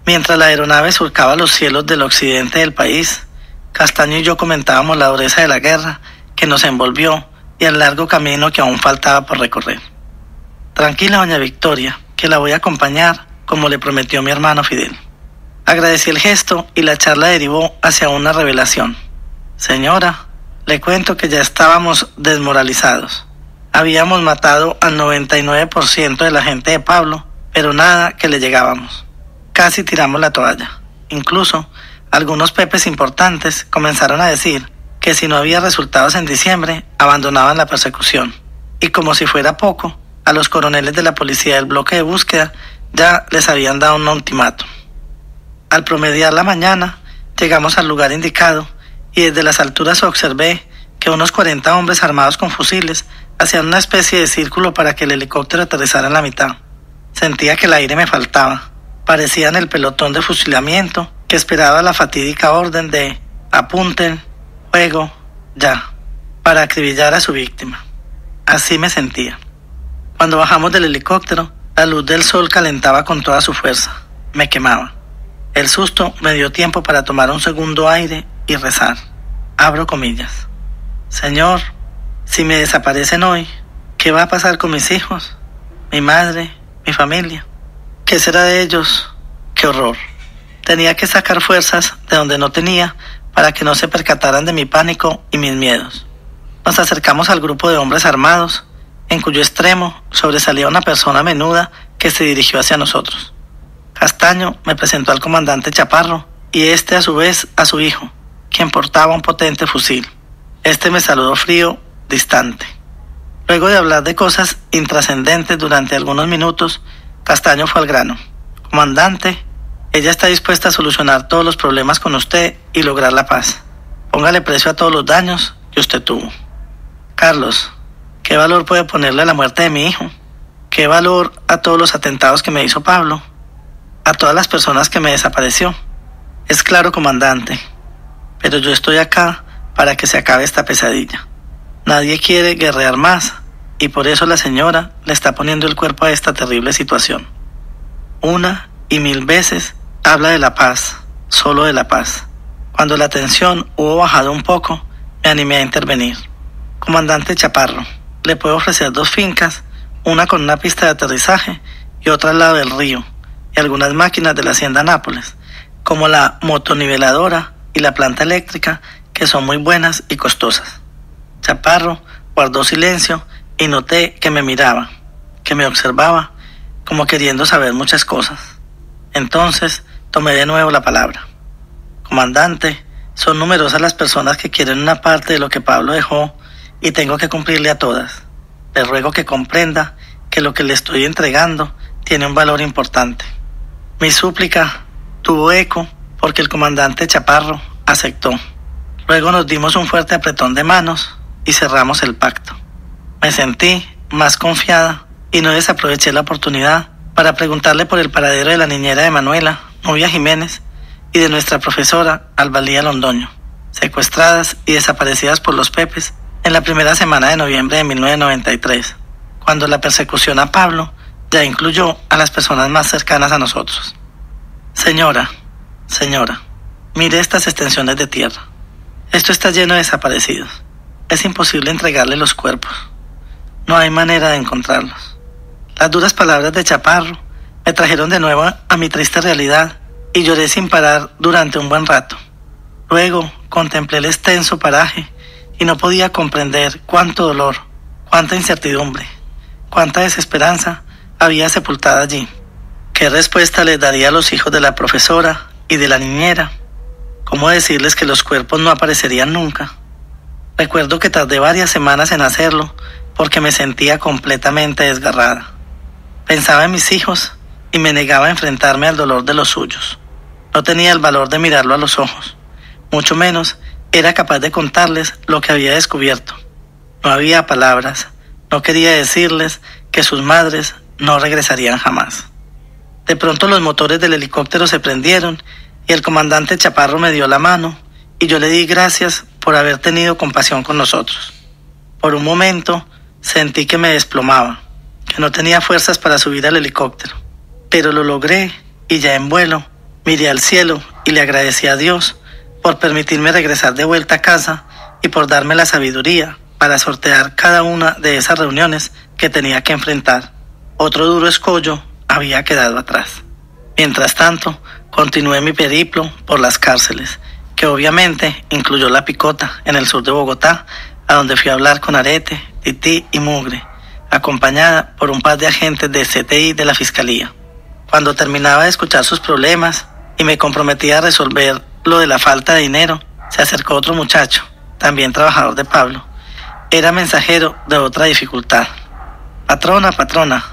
Speaker 1: Mientras la aeronave surcaba los cielos del occidente del país, Castaño y yo comentábamos la dureza de la guerra que nos envolvió y el largo camino que aún faltaba por recorrer. Tranquila, doña Victoria, que la voy a acompañar como le prometió mi hermano Fidel. Agradecí el gesto y la charla derivó hacia una revelación. Señora, le cuento que ya estábamos desmoralizados. Habíamos matado al 99% de la gente de Pablo, pero nada que le llegábamos. Casi tiramos la toalla. Incluso algunos pepes importantes comenzaron a decir que si no había resultados en diciembre, abandonaban la persecución. Y como si fuera poco, a los coroneles de la policía del bloque de búsqueda ya les habían dado un ultimato. Al promediar la mañana, llegamos al lugar indicado y desde las alturas observé que unos 40 hombres armados con fusiles hacían una especie de círculo para que el helicóptero aterrizara en la mitad. Sentía que el aire me faltaba. parecían el pelotón de fusilamiento que esperaba la fatídica orden de apunten, fuego, ya, para acribillar a su víctima. Así me sentía. Cuando bajamos del helicóptero, la luz del sol calentaba con toda su fuerza. Me quemaba. El susto me dio tiempo para tomar un segundo aire y rezar. Abro comillas. Señor, si me desaparecen hoy, ¿qué va a pasar con mis hijos, mi madre, mi familia? ¿Qué será de ellos? ¡Qué horror! Tenía que sacar fuerzas de donde no tenía para que no se percataran de mi pánico y mis miedos. Nos acercamos al grupo de hombres armados en cuyo extremo sobresalía una persona menuda que se dirigió hacia nosotros. Castaño me presentó al comandante Chaparro y este a su vez a su hijo, quien portaba un potente fusil. Este me saludó frío, distante. Luego de hablar de cosas intrascendentes durante algunos minutos, Castaño fue al grano. Comandante, ella está dispuesta a solucionar todos los problemas con usted y lograr la paz. Póngale precio a todos los daños que usted tuvo. Carlos, ¿Qué valor puede ponerle a la muerte de mi hijo? ¿Qué valor a todos los atentados que me hizo Pablo? A todas las personas que me desapareció. Es claro, comandante, pero yo estoy acá para que se acabe esta pesadilla. Nadie quiere guerrear más y por eso la señora le está poniendo el cuerpo a esta terrible situación. Una y mil veces habla de la paz, solo de la paz. Cuando la tensión hubo bajado un poco, me animé a intervenir. Comandante Chaparro, le puedo ofrecer dos fincas, una con una pista de aterrizaje y otra al lado del río, y algunas máquinas de la hacienda Nápoles, como la motoniveladora y la planta eléctrica, que son muy buenas y costosas. Chaparro guardó silencio y noté que me miraba, que me observaba, como queriendo saber muchas cosas. Entonces tomé de nuevo la palabra. Comandante, son numerosas las personas que quieren una parte de lo que Pablo dejó y tengo que cumplirle a todas. Le ruego que comprenda que lo que le estoy entregando tiene un valor importante. Mi súplica tuvo eco porque el comandante Chaparro aceptó. Luego nos dimos un fuerte apretón de manos y cerramos el pacto. Me sentí más confiada y no desaproveché la oportunidad para preguntarle por el paradero de la niñera de Manuela, novia Jiménez, y de nuestra profesora Albalía Londoño, secuestradas y desaparecidas por los Pepes en la primera semana de noviembre de 1993, cuando la persecución a Pablo ya incluyó a las personas más cercanas a nosotros. Señora, señora, mire estas extensiones de tierra. Esto está lleno de desaparecidos. Es imposible entregarle los cuerpos. No hay manera de encontrarlos. Las duras palabras de Chaparro me trajeron de nuevo a mi triste realidad y lloré sin parar durante un buen rato. Luego contemplé el extenso paraje y no podía comprender cuánto dolor, cuánta incertidumbre, cuánta desesperanza había sepultada allí. ¿Qué respuesta les daría a los hijos de la profesora y de la niñera? ¿Cómo decirles que los cuerpos no aparecerían nunca? Recuerdo que tardé varias semanas en hacerlo porque me sentía completamente desgarrada. Pensaba en mis hijos y me negaba a enfrentarme al dolor de los suyos. No tenía el valor de mirarlo a los ojos, mucho menos era capaz de contarles lo que había descubierto. No había palabras, no quería decirles que sus madres no regresarían jamás. De pronto los motores del helicóptero se prendieron y el comandante Chaparro me dio la mano y yo le di gracias por haber tenido compasión con nosotros. Por un momento sentí que me desplomaba, que no tenía fuerzas para subir al helicóptero, pero lo logré y ya en vuelo miré al cielo y le agradecí a Dios por permitirme regresar de vuelta a casa y por darme la sabiduría para sortear cada una de esas reuniones que tenía que enfrentar. Otro duro escollo había quedado atrás. Mientras tanto, continué mi periplo por las cárceles, que obviamente incluyó la picota en el sur de Bogotá, a donde fui a hablar con Arete, Tití y Mugre, acompañada por un par de agentes de CTI de la Fiscalía. Cuando terminaba de escuchar sus problemas y me comprometía a resolver lo de la falta de dinero, se acercó otro muchacho, también trabajador de Pablo. Era mensajero de otra dificultad. Patrona, patrona,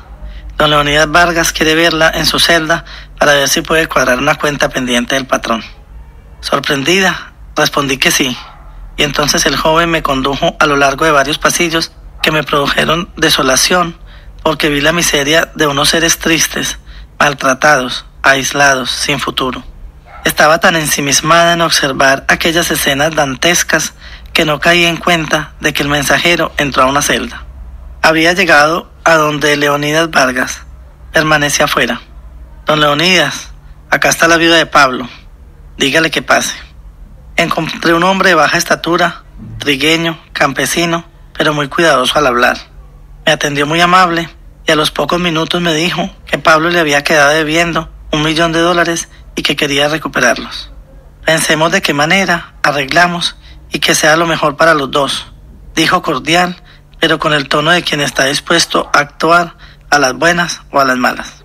Speaker 1: don Leonidas Vargas quiere verla en su celda para ver si puede cuadrar una cuenta pendiente del patrón. Sorprendida, respondí que sí, y entonces el joven me condujo a lo largo de varios pasillos que me produjeron desolación porque vi la miseria de unos seres tristes, maltratados, aislados, sin futuro. Estaba tan ensimismada en observar aquellas escenas dantescas que no caía en cuenta de que el mensajero entró a una celda. Había llegado a donde Leonidas Vargas permanece afuera. Don Leonidas, acá está la viuda de Pablo. Dígale que pase. Encontré un hombre de baja estatura, trigueño, campesino, pero muy cuidadoso al hablar. Me atendió muy amable y a los pocos minutos me dijo que Pablo le había quedado debiendo un millón de dólares y que quería recuperarlos. Pensemos de qué manera arreglamos y que sea lo mejor para los dos, dijo cordial, pero con el tono de quien está dispuesto a actuar a las buenas o a las malas.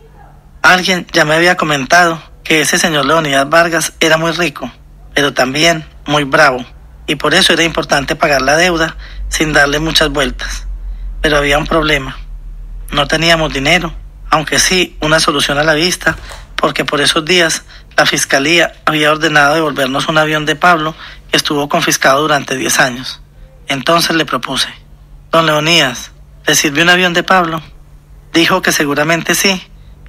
Speaker 1: Alguien ya me había comentado que ese señor Leonidas Vargas era muy rico, pero también muy bravo, y por eso era importante pagar la deuda sin darle muchas vueltas. Pero había un problema. No teníamos dinero, aunque sí una solución a la vista, porque por esos días la fiscalía había ordenado devolvernos un avión de Pablo que estuvo confiscado durante 10 años. Entonces le propuse, don Leonidas, ¿le sirve un avión de Pablo? Dijo que seguramente sí,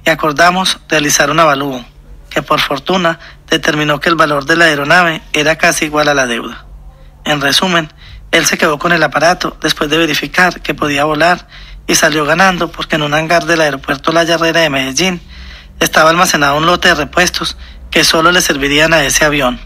Speaker 1: y acordamos realizar un avalúo, que por fortuna determinó que el valor de la aeronave era casi igual a la deuda. En resumen, él se quedó con el aparato después de verificar que podía volar y salió ganando porque en un hangar del aeropuerto La Yarrera de Medellín estaba almacenado un lote de repuestos que solo le servirían a ese avión,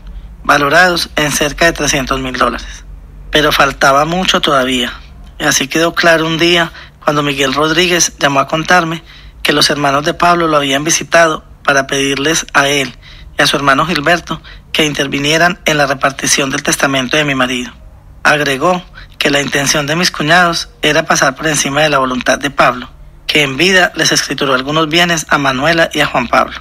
Speaker 1: valorados en cerca de 300 mil dólares. Pero faltaba mucho todavía, y así quedó claro un día cuando Miguel Rodríguez llamó a contarme que los hermanos de Pablo lo habían visitado para pedirles a él y a su hermano Gilberto que intervinieran en la repartición del testamento de mi marido. Agregó que la intención de mis cuñados era pasar por encima de la voluntad de Pablo, que en vida les escrituró algunos bienes a Manuela y a Juan Pablo.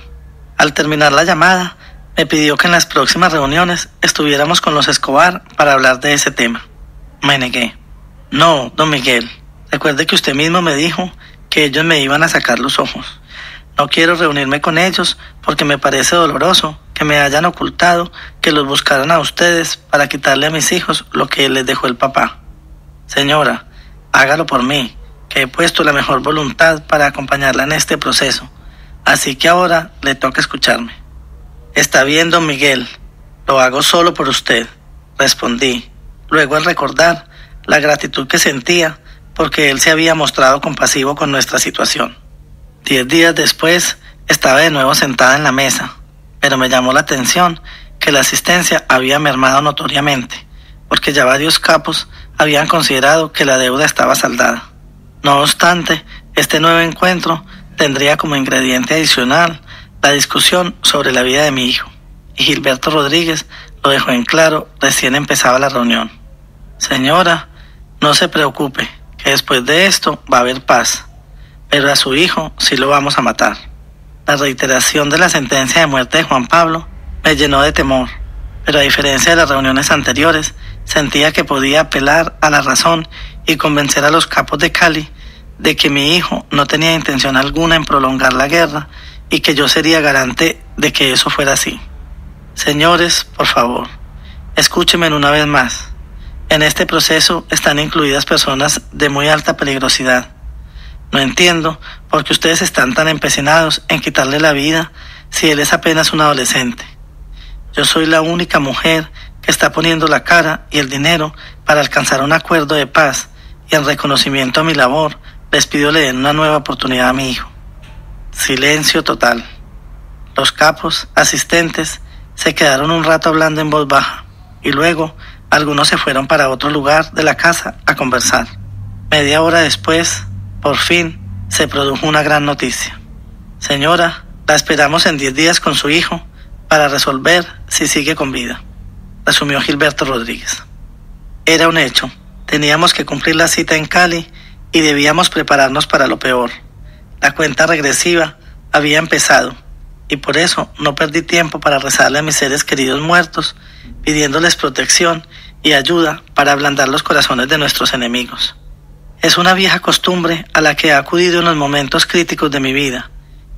Speaker 1: Al terminar la llamada, me pidió que en las próximas reuniones estuviéramos con los Escobar para hablar de ese tema. Me negué. No, don Miguel, recuerde que usted mismo me dijo que ellos me iban a sacar los ojos. No quiero reunirme con ellos porque me parece doloroso que me hayan ocultado que los buscaran a ustedes para quitarle a mis hijos lo que les dejó el papá. Señora, hágalo por mí, que he puesto la mejor voluntad para acompañarla en este proceso. Así que ahora le toca escucharme. Está bien, don Miguel. Lo hago solo por usted, respondí. Luego al recordar la gratitud que sentía porque él se había mostrado compasivo con nuestra situación. Diez días después estaba de nuevo sentada en la mesa, pero me llamó la atención que la asistencia había mermado notoriamente, porque ya varios capos habían considerado que la deuda estaba saldada. No obstante, este nuevo encuentro tendría como ingrediente adicional la discusión sobre la vida de mi hijo, y Gilberto Rodríguez lo dejó en claro recién empezaba la reunión. Señora, no se preocupe, que después de esto va a haber paz, pero a su hijo sí lo vamos a matar. La reiteración de la sentencia de muerte de Juan Pablo me llenó de temor, pero a diferencia de las reuniones anteriores, sentía que podía apelar a la razón y convencer a los capos de Cali de que mi hijo no tenía intención alguna en prolongar la guerra y que yo sería garante de que eso fuera así. Señores, por favor, escúchenme una vez más. En este proceso están incluidas personas de muy alta peligrosidad. No entiendo por qué ustedes están tan empecinados en quitarle la vida si él es apenas un adolescente. Yo soy la única mujer que está poniendo la cara y el dinero para alcanzar un acuerdo de paz y en reconocimiento a mi labor les pido le den una nueva oportunidad a mi hijo. Silencio total. Los capos, asistentes, se quedaron un rato hablando en voz baja y luego algunos se fueron para otro lugar de la casa a conversar. Media hora después, por fin, se produjo una gran noticia. Señora, la esperamos en 10 días con su hijo para resolver si sigue con vida, asumió Gilberto Rodríguez. Era un hecho. Teníamos que cumplir la cita en Cali y debíamos prepararnos para lo peor. La cuenta regresiva había empezado y por eso no perdí tiempo para rezarle a mis seres queridos muertos, pidiéndoles protección y ayuda para ablandar los corazones de nuestros enemigos. Es una vieja costumbre a la que he acudido en los momentos críticos de mi vida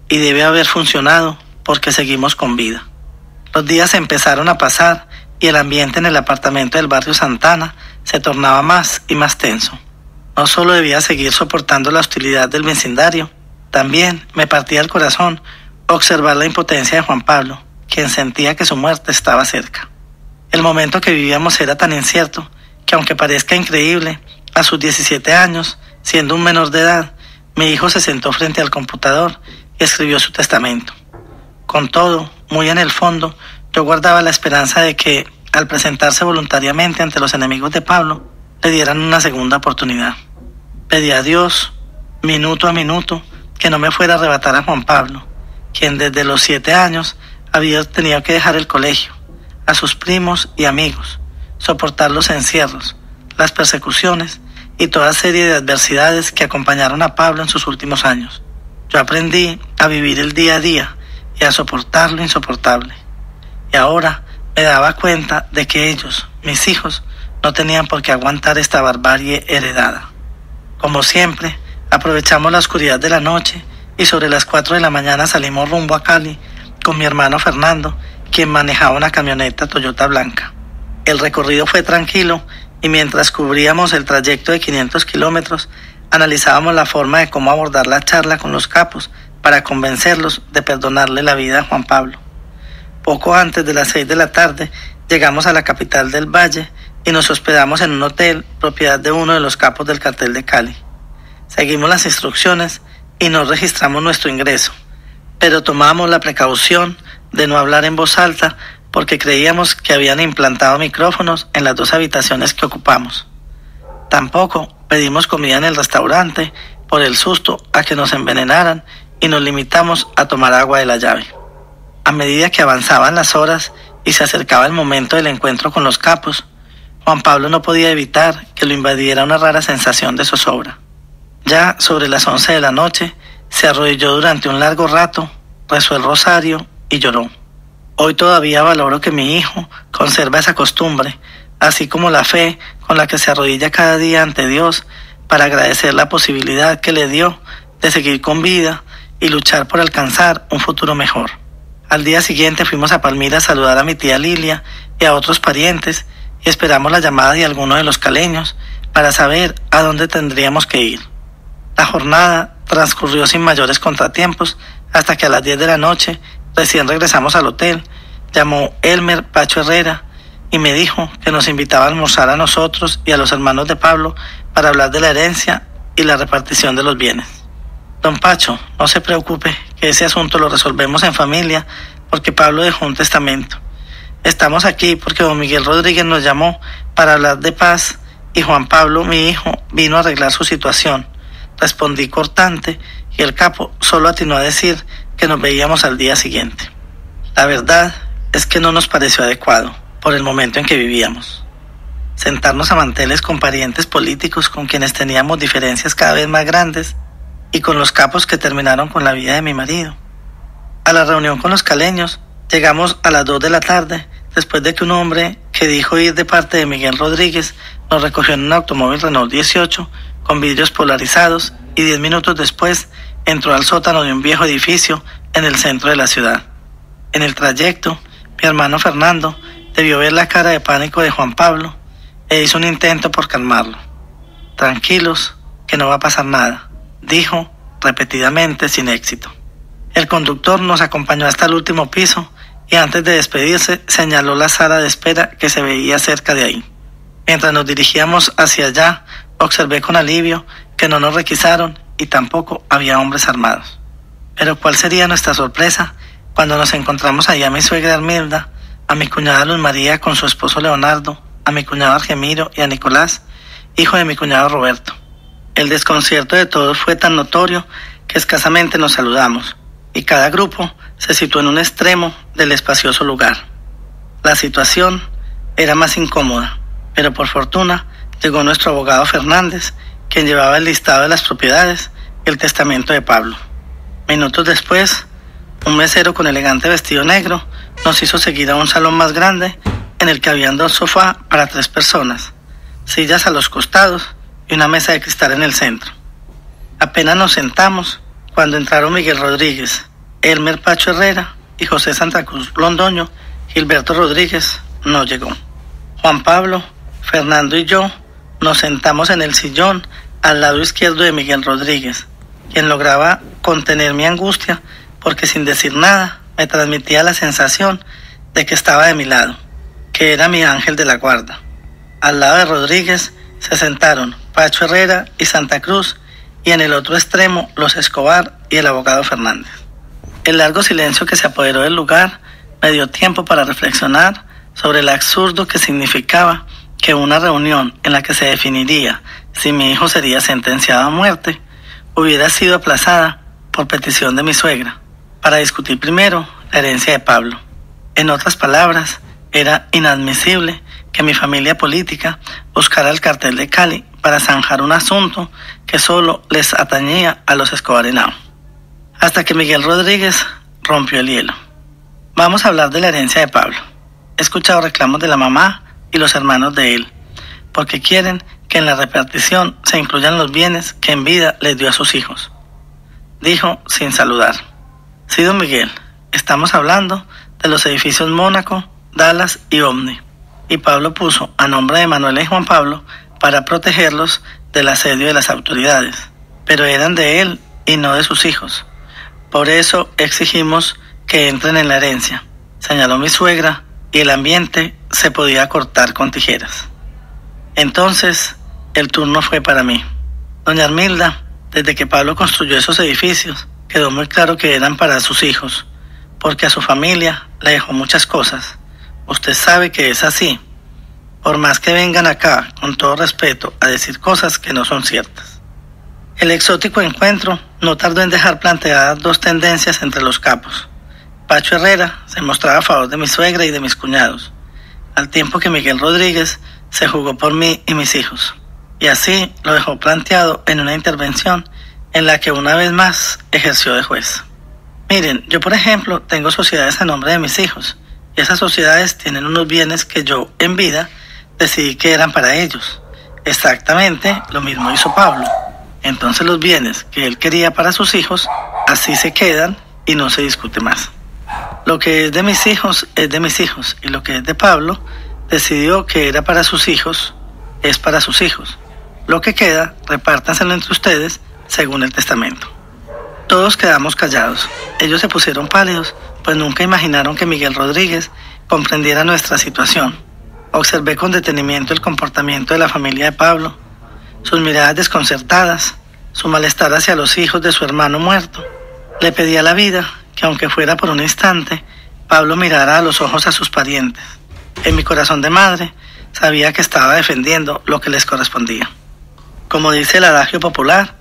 Speaker 1: y debe haber funcionado porque seguimos con vida. Los días empezaron a pasar y el ambiente en el apartamento del barrio Santana se tornaba más y más tenso. No solo debía seguir soportando la hostilidad del vecindario, también me partía el corazón observar la impotencia de Juan Pablo, quien sentía que su muerte estaba cerca. El momento que vivíamos era tan incierto que aunque parezca increíble, a sus 17 años, siendo un menor de edad, mi hijo se sentó frente al computador y escribió su testamento. Con todo, muy en el fondo, yo guardaba la esperanza de que, al presentarse voluntariamente ante los enemigos de Pablo, le dieran una segunda oportunidad. Pedí a Dios, minuto a minuto, que no me fuera a arrebatar a Juan Pablo, quien desde los siete años había tenido que dejar el colegio, a sus primos y amigos, soportar los encierros, las persecuciones y toda serie de adversidades que acompañaron a Pablo en sus últimos años. Yo aprendí a vivir el día a día y a soportar lo insoportable. Y ahora me daba cuenta de que ellos, mis hijos, no tenían por qué aguantar esta barbarie heredada. Como siempre, aprovechamos la oscuridad de la noche y sobre las 4 de la mañana salimos rumbo a Cali con mi hermano Fernando, quien manejaba una camioneta Toyota blanca. El recorrido fue tranquilo y mientras cubríamos el trayecto de 500 kilómetros, analizábamos la forma de cómo abordar la charla con los capos para convencerlos de perdonarle la vida a Juan Pablo. Poco antes de las 6 de la tarde llegamos a la capital del Valle y nos hospedamos en un hotel propiedad de uno de los capos del cartel de Cali. Seguimos las instrucciones y no registramos nuestro ingreso, pero tomamos la precaución de no hablar en voz alta porque creíamos que habían implantado micrófonos en las dos habitaciones que ocupamos. Tampoco pedimos comida en el restaurante por el susto a que nos envenenaran y nos limitamos a tomar agua de la llave. A medida que avanzaban las horas y se acercaba el momento del encuentro con los capos, Juan Pablo no podía evitar que lo invadiera una rara sensación de zozobra. Ya sobre las once de la noche, se arrodilló durante un largo rato, rezó el rosario y lloró. Hoy todavía valoro que mi hijo conserva esa costumbre, así como la fe con la que se arrodilla cada día ante Dios para agradecer la posibilidad que le dio de seguir con vida y luchar por alcanzar un futuro mejor. Al día siguiente fuimos a Palmira a saludar a mi tía Lilia y a otros parientes y esperamos la llamada de alguno de los caleños para saber a dónde tendríamos que ir. La jornada transcurrió sin mayores contratiempos hasta que a las 10 de la noche recién regresamos al hotel. Llamó Elmer Pacho Herrera y me dijo que nos invitaba a almorzar a nosotros y a los hermanos de Pablo para hablar de la herencia y la repartición de los bienes. Don Pacho, no se preocupe, que ese asunto lo resolvemos en familia porque Pablo dejó un testamento. Estamos aquí porque don Miguel Rodríguez nos llamó para hablar de paz y Juan Pablo, mi hijo, vino a arreglar su situación. Respondí cortante y el capo solo atinó a decir que nos veíamos al día siguiente. La verdad es que no nos pareció adecuado por el momento en que vivíamos. Sentarnos a manteles con parientes políticos con quienes teníamos diferencias cada vez más grandes y con los capos que terminaron con la vida de mi marido. A la reunión con los caleños llegamos a las 2 de la tarde después de que un hombre que dijo ir de parte de Miguel Rodríguez nos recogió en un automóvil Renault 18 con vidrios polarizados y diez minutos después entró al sótano de un viejo edificio en el centro de la ciudad. En el trayecto, mi hermano Fernando debió ver la cara de pánico de Juan Pablo e hizo un intento por calmarlo. Tranquilos, que no va a pasar nada, dijo repetidamente sin éxito. El conductor nos acompañó hasta el último piso y antes de despedirse señaló la sala de espera que se veía cerca de ahí. Mientras nos dirigíamos hacia allá, observé con alivio que no nos requisaron y tampoco había hombres armados. Pero cuál sería nuestra sorpresa cuando nos encontramos allá a mi suegra Armilda, a mi cuñada Luz María con su esposo Leonardo, a mi cuñado Argemiro y a Nicolás, hijo de mi cuñado Roberto. El desconcierto de todos fue tan notorio que escasamente nos saludamos, y cada grupo se situó en un extremo del espacioso lugar. La situación era más incómoda, pero por fortuna llegó nuestro abogado Fernández quien llevaba el listado de las propiedades y el testamento de Pablo. Minutos después, un mesero con elegante vestido negro nos hizo seguir a un salón más grande en el que habían dos sofás para tres personas, sillas a los costados y una mesa de cristal en el centro. Apenas nos sentamos cuando entraron Miguel Rodríguez, Elmer Pacho Herrera y José Santa Cruz Londoño, Gilberto Rodríguez no llegó. Juan Pablo, Fernando y yo nos sentamos en el sillón al lado izquierdo de Miguel Rodríguez, quien lograba contener mi angustia porque sin decir nada me transmitía la sensación de que estaba de mi lado, que era mi ángel de la guarda. Al lado de Rodríguez se sentaron Pacho Herrera y Santa Cruz y en el otro extremo los Escobar y el abogado Fernández. El largo silencio que se apoderó del lugar me dio tiempo para reflexionar sobre el absurdo que significaba que una reunión en la que se definiría si mi hijo sería sentenciado a muerte hubiera sido aplazada por petición de mi suegra para discutir primero la herencia de Pablo. En otras palabras, era inadmisible que mi familia política buscara el cartel de Cali para zanjar un asunto que solo les atañía a los Escobar Hasta que Miguel Rodríguez rompió el hielo. Vamos a hablar de la herencia de Pablo. He escuchado reclamos de la mamá y los hermanos de él, porque quieren que en la repartición se incluyan los bienes que en vida les dio a sus hijos. Dijo sin saludar. Sí, don Miguel, estamos hablando de los edificios Mónaco, Dallas y Omni. Y Pablo puso a nombre de Manuel y Juan Pablo para protegerlos del asedio de las autoridades, pero eran de él y no de sus hijos. Por eso exigimos que entren en la herencia, señaló mi suegra, y el ambiente se podía cortar con tijeras. Entonces, el turno fue para mí. Doña Armilda, desde que Pablo construyó esos edificios, quedó muy claro que eran para sus hijos, porque a su familia le dejó muchas cosas. Usted sabe que es así, por más que vengan acá, con todo respeto, a decir cosas que no son ciertas. El exótico encuentro no tardó en dejar planteadas dos tendencias entre los capos. Pacho Herrera se mostraba a favor de mi suegra y de mis cuñados, al tiempo que Miguel Rodríguez se jugó por mí y mis hijos. Y así lo dejó planteado en una intervención en la que una vez más ejerció de juez. Miren, yo por ejemplo tengo sociedades a nombre de mis hijos, y esas sociedades tienen unos bienes que yo en vida decidí que eran para ellos. Exactamente lo mismo hizo Pablo. Entonces los bienes que él quería para sus hijos, así se quedan y no se discute más. Lo que es de mis hijos es de mis hijos y lo que es de Pablo decidió que era para sus hijos es para sus hijos. Lo que queda, repártanselo entre ustedes según el testamento. Todos quedamos callados. Ellos se pusieron pálidos, pues nunca imaginaron que Miguel Rodríguez comprendiera nuestra situación. Observé con detenimiento el comportamiento de la familia de Pablo, sus miradas desconcertadas, su malestar hacia los hijos de su hermano muerto. Le pedía la vida que aunque fuera por un instante, Pablo mirara a los ojos a sus parientes. En mi corazón de madre sabía que estaba defendiendo lo que les correspondía. Como dice el adagio popular,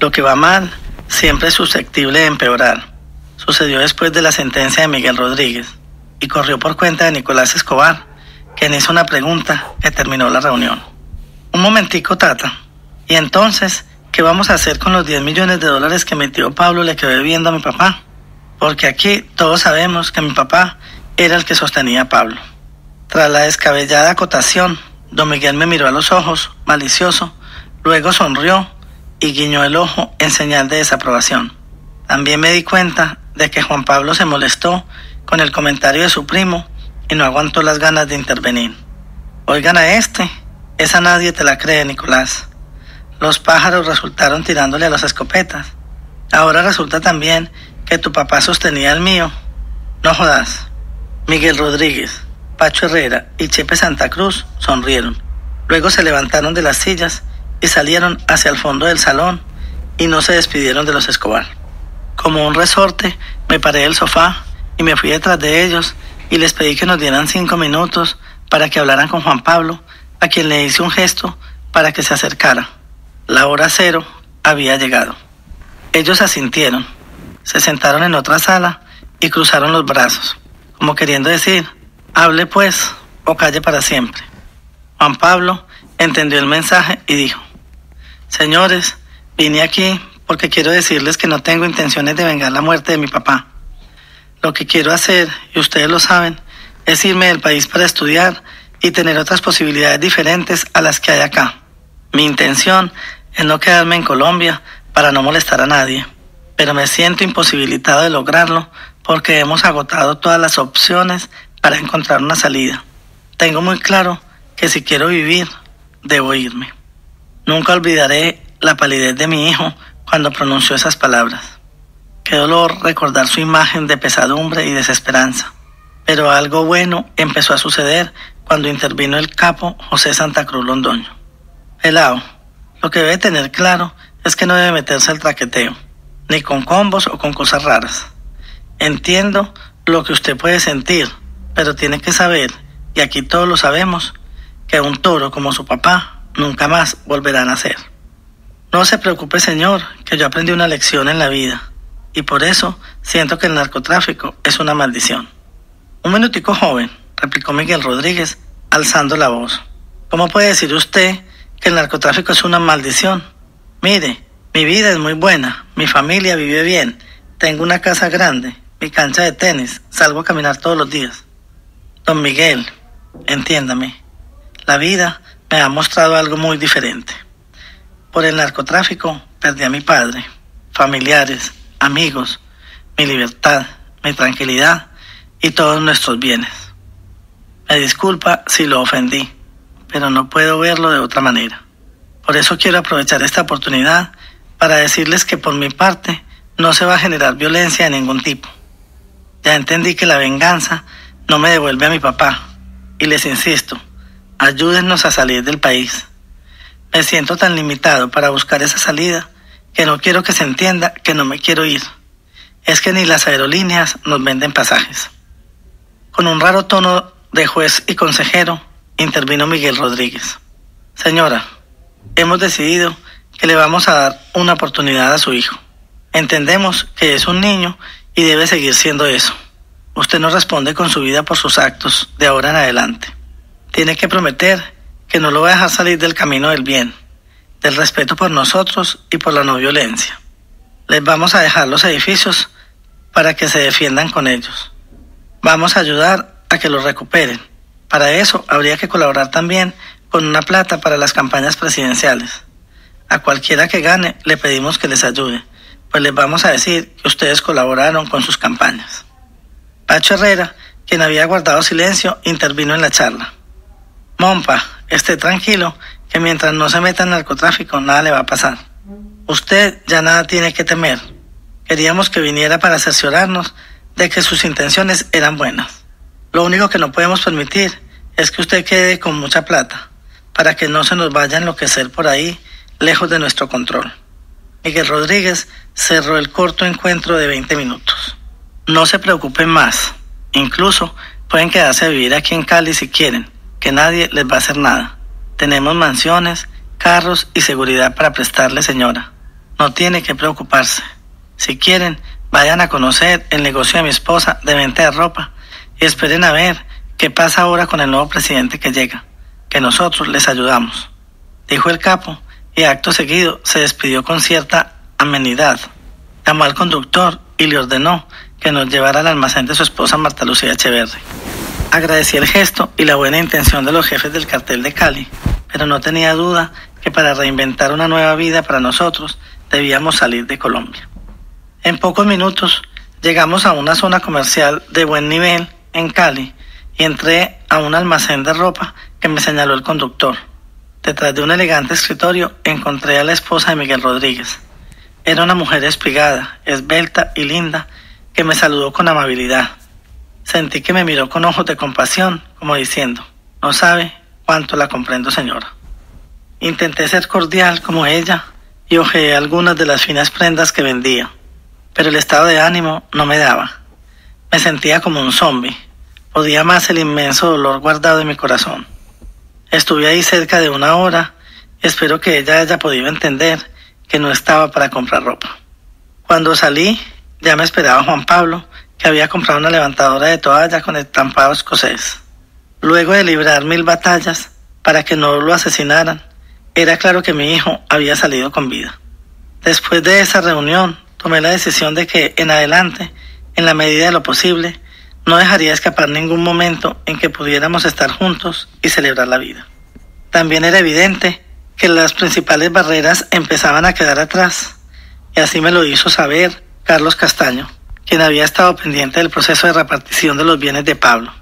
Speaker 1: lo que va mal siempre es susceptible de empeorar. Sucedió después de la sentencia de Miguel Rodríguez y corrió por cuenta de Nicolás Escobar, quien hizo una pregunta que terminó la reunión. Un momentico, Tata. ¿Y entonces qué vamos a hacer con los 10 millones de dólares que mi tío Pablo le quedó viendo a mi papá? porque aquí todos sabemos que mi papá era el que sostenía a Pablo. Tras la descabellada acotación, don Miguel me miró a los ojos, malicioso, luego sonrió y guiñó el ojo en señal de desaprobación. También me di cuenta de que Juan Pablo se molestó con el comentario de su primo y no aguantó las ganas de intervenir. Oigan a este, esa nadie te la cree, Nicolás. Los pájaros resultaron tirándole a las escopetas. Ahora resulta también que tu papá sostenía el mío. No jodas. Miguel Rodríguez, Pacho Herrera y Chepe Santa Cruz sonrieron. Luego se levantaron de las sillas y salieron hacia el fondo del salón y no se despidieron de los Escobar. Como un resorte, me paré del sofá y me fui detrás de ellos y les pedí que nos dieran cinco minutos para que hablaran con Juan Pablo, a quien le hice un gesto para que se acercara. La hora cero había llegado. Ellos asintieron se sentaron en otra sala y cruzaron los brazos, como queriendo decir, hable pues o calle para siempre. Juan Pablo entendió el mensaje y dijo, Señores, vine aquí porque quiero decirles que no tengo intenciones de vengar la muerte de mi papá. Lo que quiero hacer, y ustedes lo saben, es irme del país para estudiar y tener otras posibilidades diferentes a las que hay acá. Mi intención es no quedarme en Colombia para no molestar a nadie pero me siento imposibilitado de lograrlo porque hemos agotado todas las opciones para encontrar una salida. Tengo muy claro que si quiero vivir, debo irme. Nunca olvidaré la palidez de mi hijo cuando pronunció esas palabras. Qué dolor recordar su imagen de pesadumbre y desesperanza. Pero algo bueno empezó a suceder cuando intervino el capo José Santa Cruz Londoño. Pelao, lo que debe tener claro es que no debe meterse al traqueteo, ni con combos o con cosas raras. Entiendo lo que usted puede sentir, pero tiene que saber, y aquí todos lo sabemos, que un toro como su papá nunca más volverá a nacer. No se preocupe, señor, que yo aprendí una lección en la vida, y por eso siento que el narcotráfico es una maldición. Un minutico joven, replicó Miguel Rodríguez, alzando la voz. ¿Cómo puede decir usted que el narcotráfico es una maldición? Mire, mi vida es muy buena, mi familia vive bien, tengo una casa grande, mi cancha de tenis, salgo a caminar todos los días. Don Miguel, entiéndame, la vida me ha mostrado algo muy diferente. Por el narcotráfico perdí a mi padre, familiares, amigos, mi libertad, mi tranquilidad y todos nuestros bienes. Me disculpa si lo ofendí, pero no puedo verlo de otra manera. Por eso quiero aprovechar esta oportunidad para decirles que por mi parte no se va a generar violencia de ningún tipo. Ya entendí que la venganza no me devuelve a mi papá y les insisto, ayúdennos a salir del país. Me siento tan limitado para buscar esa salida que no quiero que se entienda que no me quiero ir. Es que ni las aerolíneas nos venden pasajes. Con un raro tono de juez y consejero, intervino Miguel Rodríguez. Señora, hemos decidido que le vamos a dar una oportunidad a su hijo. Entendemos que es un niño y debe seguir siendo eso. Usted no responde con su vida por sus actos de ahora en adelante. Tiene que prometer que no lo va a dejar salir del camino del bien, del respeto por nosotros y por la no violencia. Les vamos a dejar los edificios para que se defiendan con ellos. Vamos a ayudar a que los recuperen. Para eso habría que colaborar también con una plata para las campañas presidenciales. A cualquiera que gane le pedimos que les ayude, pues les vamos a decir que ustedes colaboraron con sus campañas. Pacho Herrera, quien había guardado silencio, intervino en la charla. Mompa, esté tranquilo, que mientras no se meta en narcotráfico nada le va a pasar. Usted ya nada tiene que temer. Queríamos que viniera para cerciorarnos de que sus intenciones eran buenas. Lo único que no podemos permitir es que usted quede con mucha plata, para que no se nos vaya a enloquecer por ahí, lejos de nuestro control. Miguel Rodríguez cerró el corto encuentro de 20 minutos. No se preocupen más. Incluso pueden quedarse a vivir aquí en Cali si quieren, que nadie les va a hacer nada. Tenemos mansiones, carros y seguridad para prestarle, señora. No tiene que preocuparse. Si quieren, vayan a conocer el negocio de mi esposa de venta de ropa y esperen a ver qué pasa ahora con el nuevo presidente que llega, que nosotros les ayudamos. Dijo el capo y acto seguido se despidió con cierta amenidad. Llamó al conductor y le ordenó que nos llevara al almacén de su esposa Marta Lucía Echeverri. Agradecí el gesto y la buena intención de los jefes del cartel de Cali, pero no tenía duda que para reinventar una nueva vida para nosotros debíamos salir de Colombia. En pocos minutos llegamos a una zona comercial de buen nivel en Cali y entré a un almacén de ropa que me señaló el conductor. Detrás de un elegante escritorio encontré a la esposa de Miguel Rodríguez. Era una mujer espigada, esbelta y linda que me saludó con amabilidad. Sentí que me miró con ojos de compasión, como diciendo, no sabe cuánto la comprendo, señora. Intenté ser cordial como ella y ojeé algunas de las finas prendas que vendía, pero el estado de ánimo no me daba. Me sentía como un zombie. Podía más el inmenso dolor guardado en mi corazón. Estuve ahí cerca de una hora espero que ella haya podido entender que no estaba para comprar ropa. Cuando salí, ya me esperaba Juan Pablo, que había comprado una levantadora de toalla con estampado escocés. Luego de librar mil batallas para que no lo asesinaran, era claro que mi hijo había salido con vida. Después de esa reunión, tomé la decisión de que en adelante, en la medida de lo posible, no dejaría escapar ningún momento en que pudiéramos estar juntos y celebrar la vida. También era evidente que las principales barreras empezaban a quedar atrás, y así me lo hizo saber Carlos Castaño, quien había estado pendiente del proceso de repartición de los bienes de Pablo.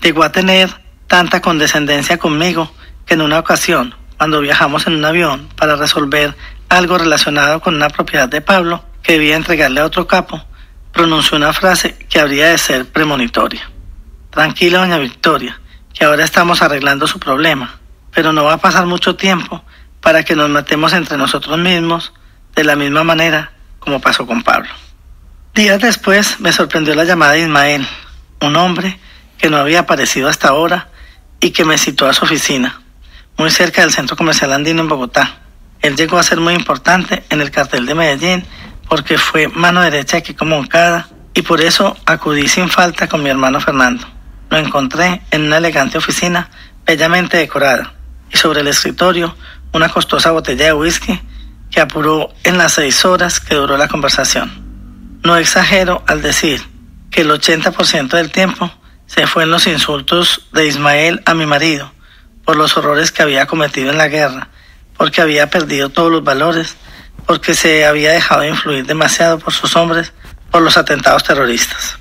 Speaker 1: Llegó a tener tanta condescendencia conmigo que en una ocasión, cuando viajamos en un avión para resolver algo relacionado con una propiedad de Pablo que debía entregarle a otro capo, pronunció una frase que habría de ser premonitoria. Tranquila, doña Victoria, que ahora estamos arreglando su problema, pero no va a pasar mucho tiempo para que nos matemos entre nosotros mismos de la misma manera como pasó con Pablo. Días después me sorprendió la llamada de Ismael, un hombre que no había aparecido hasta ahora y que me citó a su oficina, muy cerca del Centro Comercial Andino en Bogotá. Él llegó a ser muy importante en el cartel de Medellín porque fue mano derecha de Kiko Moncada y por eso acudí sin falta con mi hermano Fernando. Lo encontré en una elegante oficina bellamente decorada y sobre el escritorio una costosa botella de whisky que apuró en las seis horas que duró la conversación. No exagero al decir que el 80% del tiempo se fue en los insultos de Ismael a mi marido por los horrores que había cometido en la guerra, porque había perdido todos los valores, porque se había dejado influir demasiado por sus hombres por los atentados terroristas.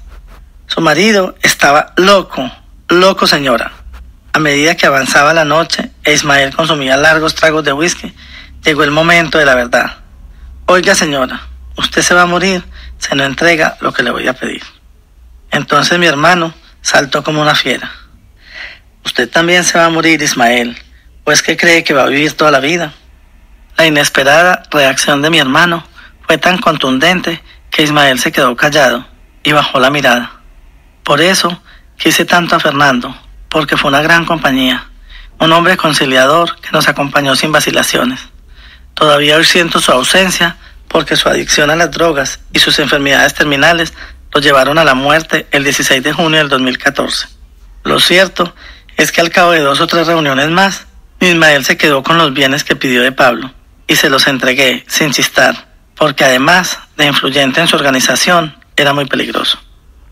Speaker 1: Su marido estaba loco, loco señora. A medida que avanzaba la noche e Ismael consumía largos tragos de whisky, llegó el momento de la verdad. Oiga señora, usted se va a morir si no entrega lo que le voy a pedir. Entonces mi hermano saltó como una fiera. Usted también se va a morir, Ismael, ¿o es que cree que va a vivir toda la vida? La inesperada reacción de mi hermano fue tan contundente que Ismael se quedó callado y bajó la mirada. Por eso quise tanto a Fernando, porque fue una gran compañía, un hombre conciliador que nos acompañó sin vacilaciones. Todavía hoy siento su ausencia porque su adicción a las drogas y sus enfermedades terminales lo llevaron a la muerte el 16 de junio del 2014. Lo cierto es que al cabo de dos o tres reuniones más, Ismael se quedó con los bienes que pidió de Pablo y se los entregué sin chistar, porque además de influyente en su organización, era muy peligroso.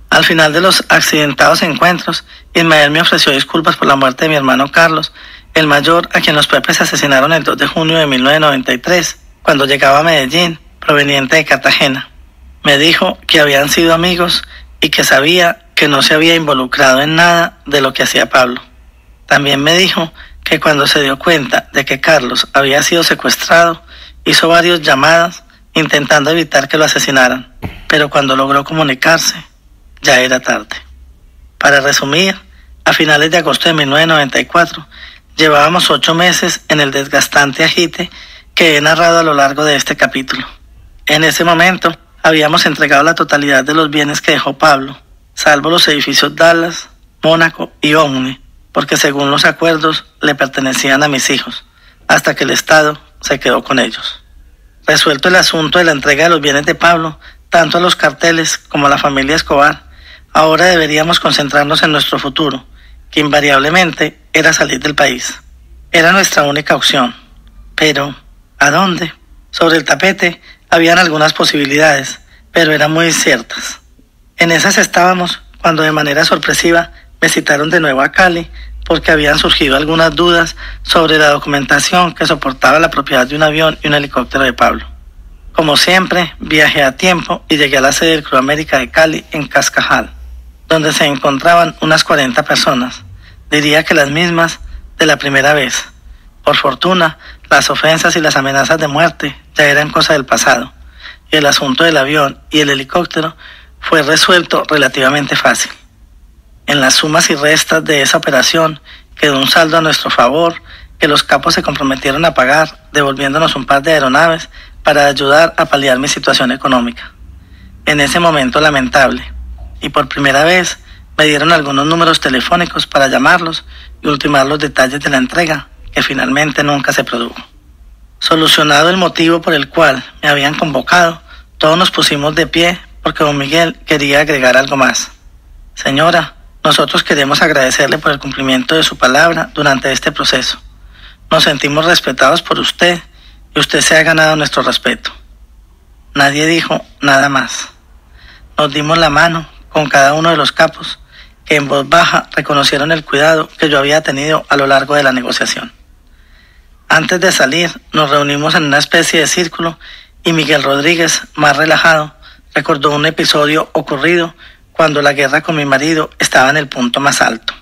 Speaker 1: Al final de los accidentados encuentros, Ismael me ofreció disculpas por la muerte de mi hermano Carlos, el mayor a quien los Pepes asesinaron el 2 de junio de 1993, cuando llegaba a Medellín, proveniente de Cartagena. Me dijo que habían sido amigos y que sabía que no se había involucrado en nada de lo que hacía Pablo. También me dijo que cuando se dio cuenta de que Carlos había sido secuestrado, hizo varias llamadas intentando evitar que lo asesinaran, pero cuando logró comunicarse, ya era tarde. Para resumir, a finales de agosto de 1994, llevábamos ocho meses en el desgastante agite que he narrado a lo largo de este capítulo. En ese momento, habíamos entregado la totalidad de los bienes que dejó Pablo, salvo los edificios Dallas, Mónaco y Omni, porque según los acuerdos le pertenecían a mis hijos, hasta que el Estado se quedó con ellos. Resuelto el asunto de la entrega de los bienes de Pablo, tanto a los carteles como a la familia Escobar, Ahora deberíamos concentrarnos en nuestro futuro, que invariablemente era salir del país. Era nuestra única opción. Pero, ¿a dónde? Sobre el tapete habían algunas posibilidades, pero eran muy inciertas. En esas estábamos cuando de manera sorpresiva me citaron de nuevo a Cali porque habían surgido algunas dudas sobre la documentación que soportaba la propiedad de un avión y un helicóptero de Pablo. Como siempre, viajé a tiempo y llegué a la sede del Club América de Cali en Cascajal donde se encontraban unas 40 personas, diría que las mismas de la primera vez. Por fortuna, las ofensas y las amenazas de muerte ya eran cosa del pasado, y el asunto del avión y el helicóptero fue resuelto relativamente fácil. En las sumas y restas de esa operación quedó un saldo a nuestro favor que los capos se comprometieron a pagar, devolviéndonos un par de aeronaves para ayudar a paliar mi situación económica. En ese momento lamentable, y por primera vez me dieron algunos números telefónicos para llamarlos y ultimar los detalles de la entrega, que finalmente nunca se produjo. Solucionado el motivo por el cual me habían convocado, todos nos pusimos de pie porque don Miguel quería agregar algo más. Señora, nosotros queremos agradecerle por el cumplimiento de su palabra durante este proceso. Nos sentimos respetados por usted y usted se ha ganado nuestro respeto. Nadie dijo nada más. Nos dimos la mano con cada uno de los capos, que en voz baja reconocieron el cuidado que yo había tenido a lo largo de la negociación. Antes de salir, nos reunimos en una especie de círculo y Miguel Rodríguez, más relajado, recordó un episodio ocurrido cuando la guerra con mi marido estaba en el punto más alto.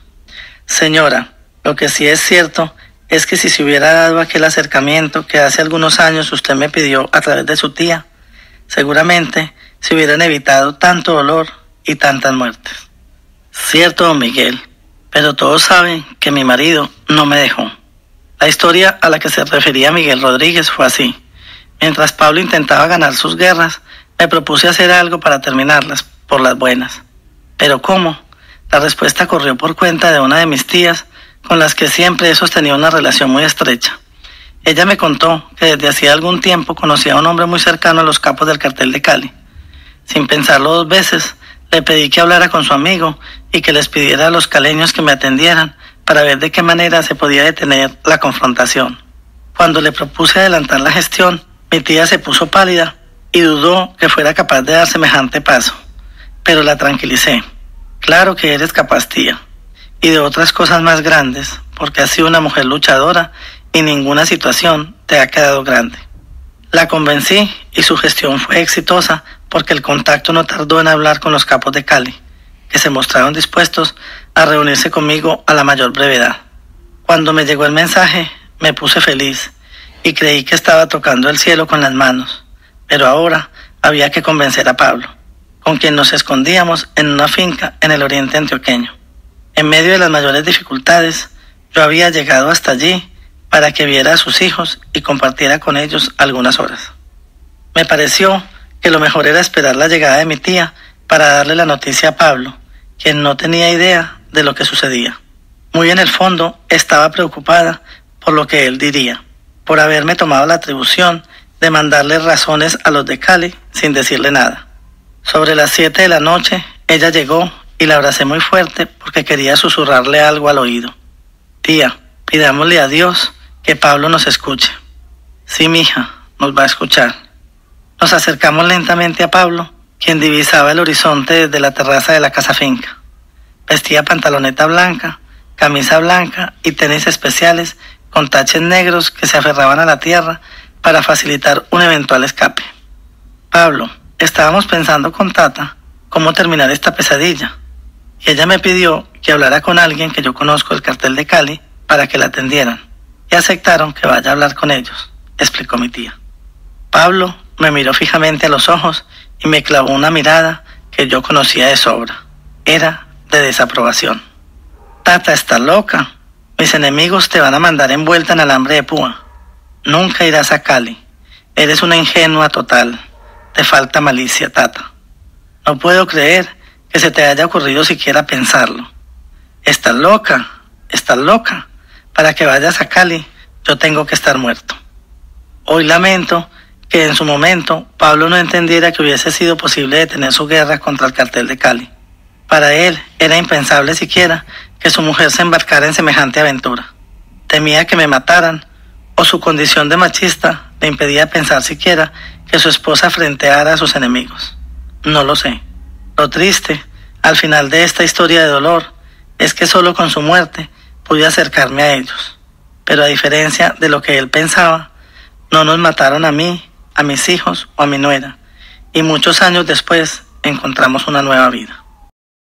Speaker 1: Señora, lo que sí es cierto es que si se hubiera dado aquel acercamiento que hace algunos años usted me pidió a través de su tía, seguramente se hubieran evitado tanto dolor y tantas muertes. Cierto, don Miguel, pero todos saben que mi marido no me dejó. La historia a la que se refería Miguel Rodríguez fue así. Mientras Pablo intentaba ganar sus guerras, me propuse hacer algo para terminarlas, por las buenas. Pero ¿cómo? La respuesta corrió por cuenta de una de mis tías, con las que siempre he sostenido una relación muy estrecha. Ella me contó que desde hacía algún tiempo conocía a un hombre muy cercano a los capos del cartel de Cali. Sin pensarlo dos veces, le pedí que hablara con su amigo y que les pidiera a los caleños que me atendieran para ver de qué manera se podía detener la confrontación. Cuando le propuse adelantar la gestión, mi tía se puso pálida y dudó que fuera capaz de dar semejante paso, pero la tranquilicé. Claro que eres capaz, tía, y de otras cosas más grandes, porque has sido una mujer luchadora y ninguna situación te ha quedado grande. La convencí y su gestión fue exitosa porque el contacto no tardó en hablar con los capos de Cali, que se mostraron dispuestos a reunirse conmigo a la mayor brevedad. Cuando me llegó el mensaje, me puse feliz y creí que estaba tocando el cielo con las manos, pero ahora había que convencer a Pablo, con quien nos escondíamos en una finca en el oriente antioqueño. En medio de las mayores dificultades, yo había llegado hasta allí para que viera a sus hijos y compartiera con ellos algunas horas. Me pareció que lo mejor era esperar la llegada de mi tía para darle la noticia a Pablo, quien no tenía idea de lo que sucedía. Muy en el fondo estaba preocupada por lo que él diría, por haberme tomado la atribución de mandarle razones a los de Cali sin decirle nada. Sobre las siete de la noche, ella llegó y la abracé muy fuerte porque quería susurrarle algo al oído. Tía, pidámosle a Dios que Pablo nos escuche. Sí, mija, nos va a escuchar. Nos acercamos lentamente a Pablo, quien divisaba el horizonte desde la terraza de la casa finca. Vestía pantaloneta blanca, camisa blanca y tenis especiales con taches negros que se aferraban a la tierra para facilitar un eventual escape. Pablo, estábamos pensando con Tata cómo terminar esta pesadilla, y ella me pidió que hablara con alguien que yo conozco del cartel de Cali para que la atendieran y aceptaron que vaya a hablar con ellos, explicó mi tía. Pablo me miró fijamente a los ojos y me clavó una mirada que yo conocía de sobra. Era de desaprobación. Tata está loca. Mis enemigos te van a mandar envuelta en alambre de púa. Nunca irás a Cali. Eres una ingenua total. Te falta malicia, Tata. No puedo creer que se te haya ocurrido siquiera pensarlo. Estás loca, estás loca para que vayas a Cali, yo tengo que estar muerto. Hoy lamento que en su momento Pablo no entendiera que hubiese sido posible detener su guerra contra el cartel de Cali. Para él era impensable siquiera que su mujer se embarcara en semejante aventura. Temía que me mataran o su condición de machista le impedía pensar siquiera que su esposa frenteara a sus enemigos. No lo sé. Lo triste, al final de esta historia de dolor, es que solo con su muerte pude acercarme a ellos. Pero a diferencia de lo que él pensaba, no nos mataron a mí, a mis hijos o a mi nuera. Y muchos años después encontramos una nueva vida.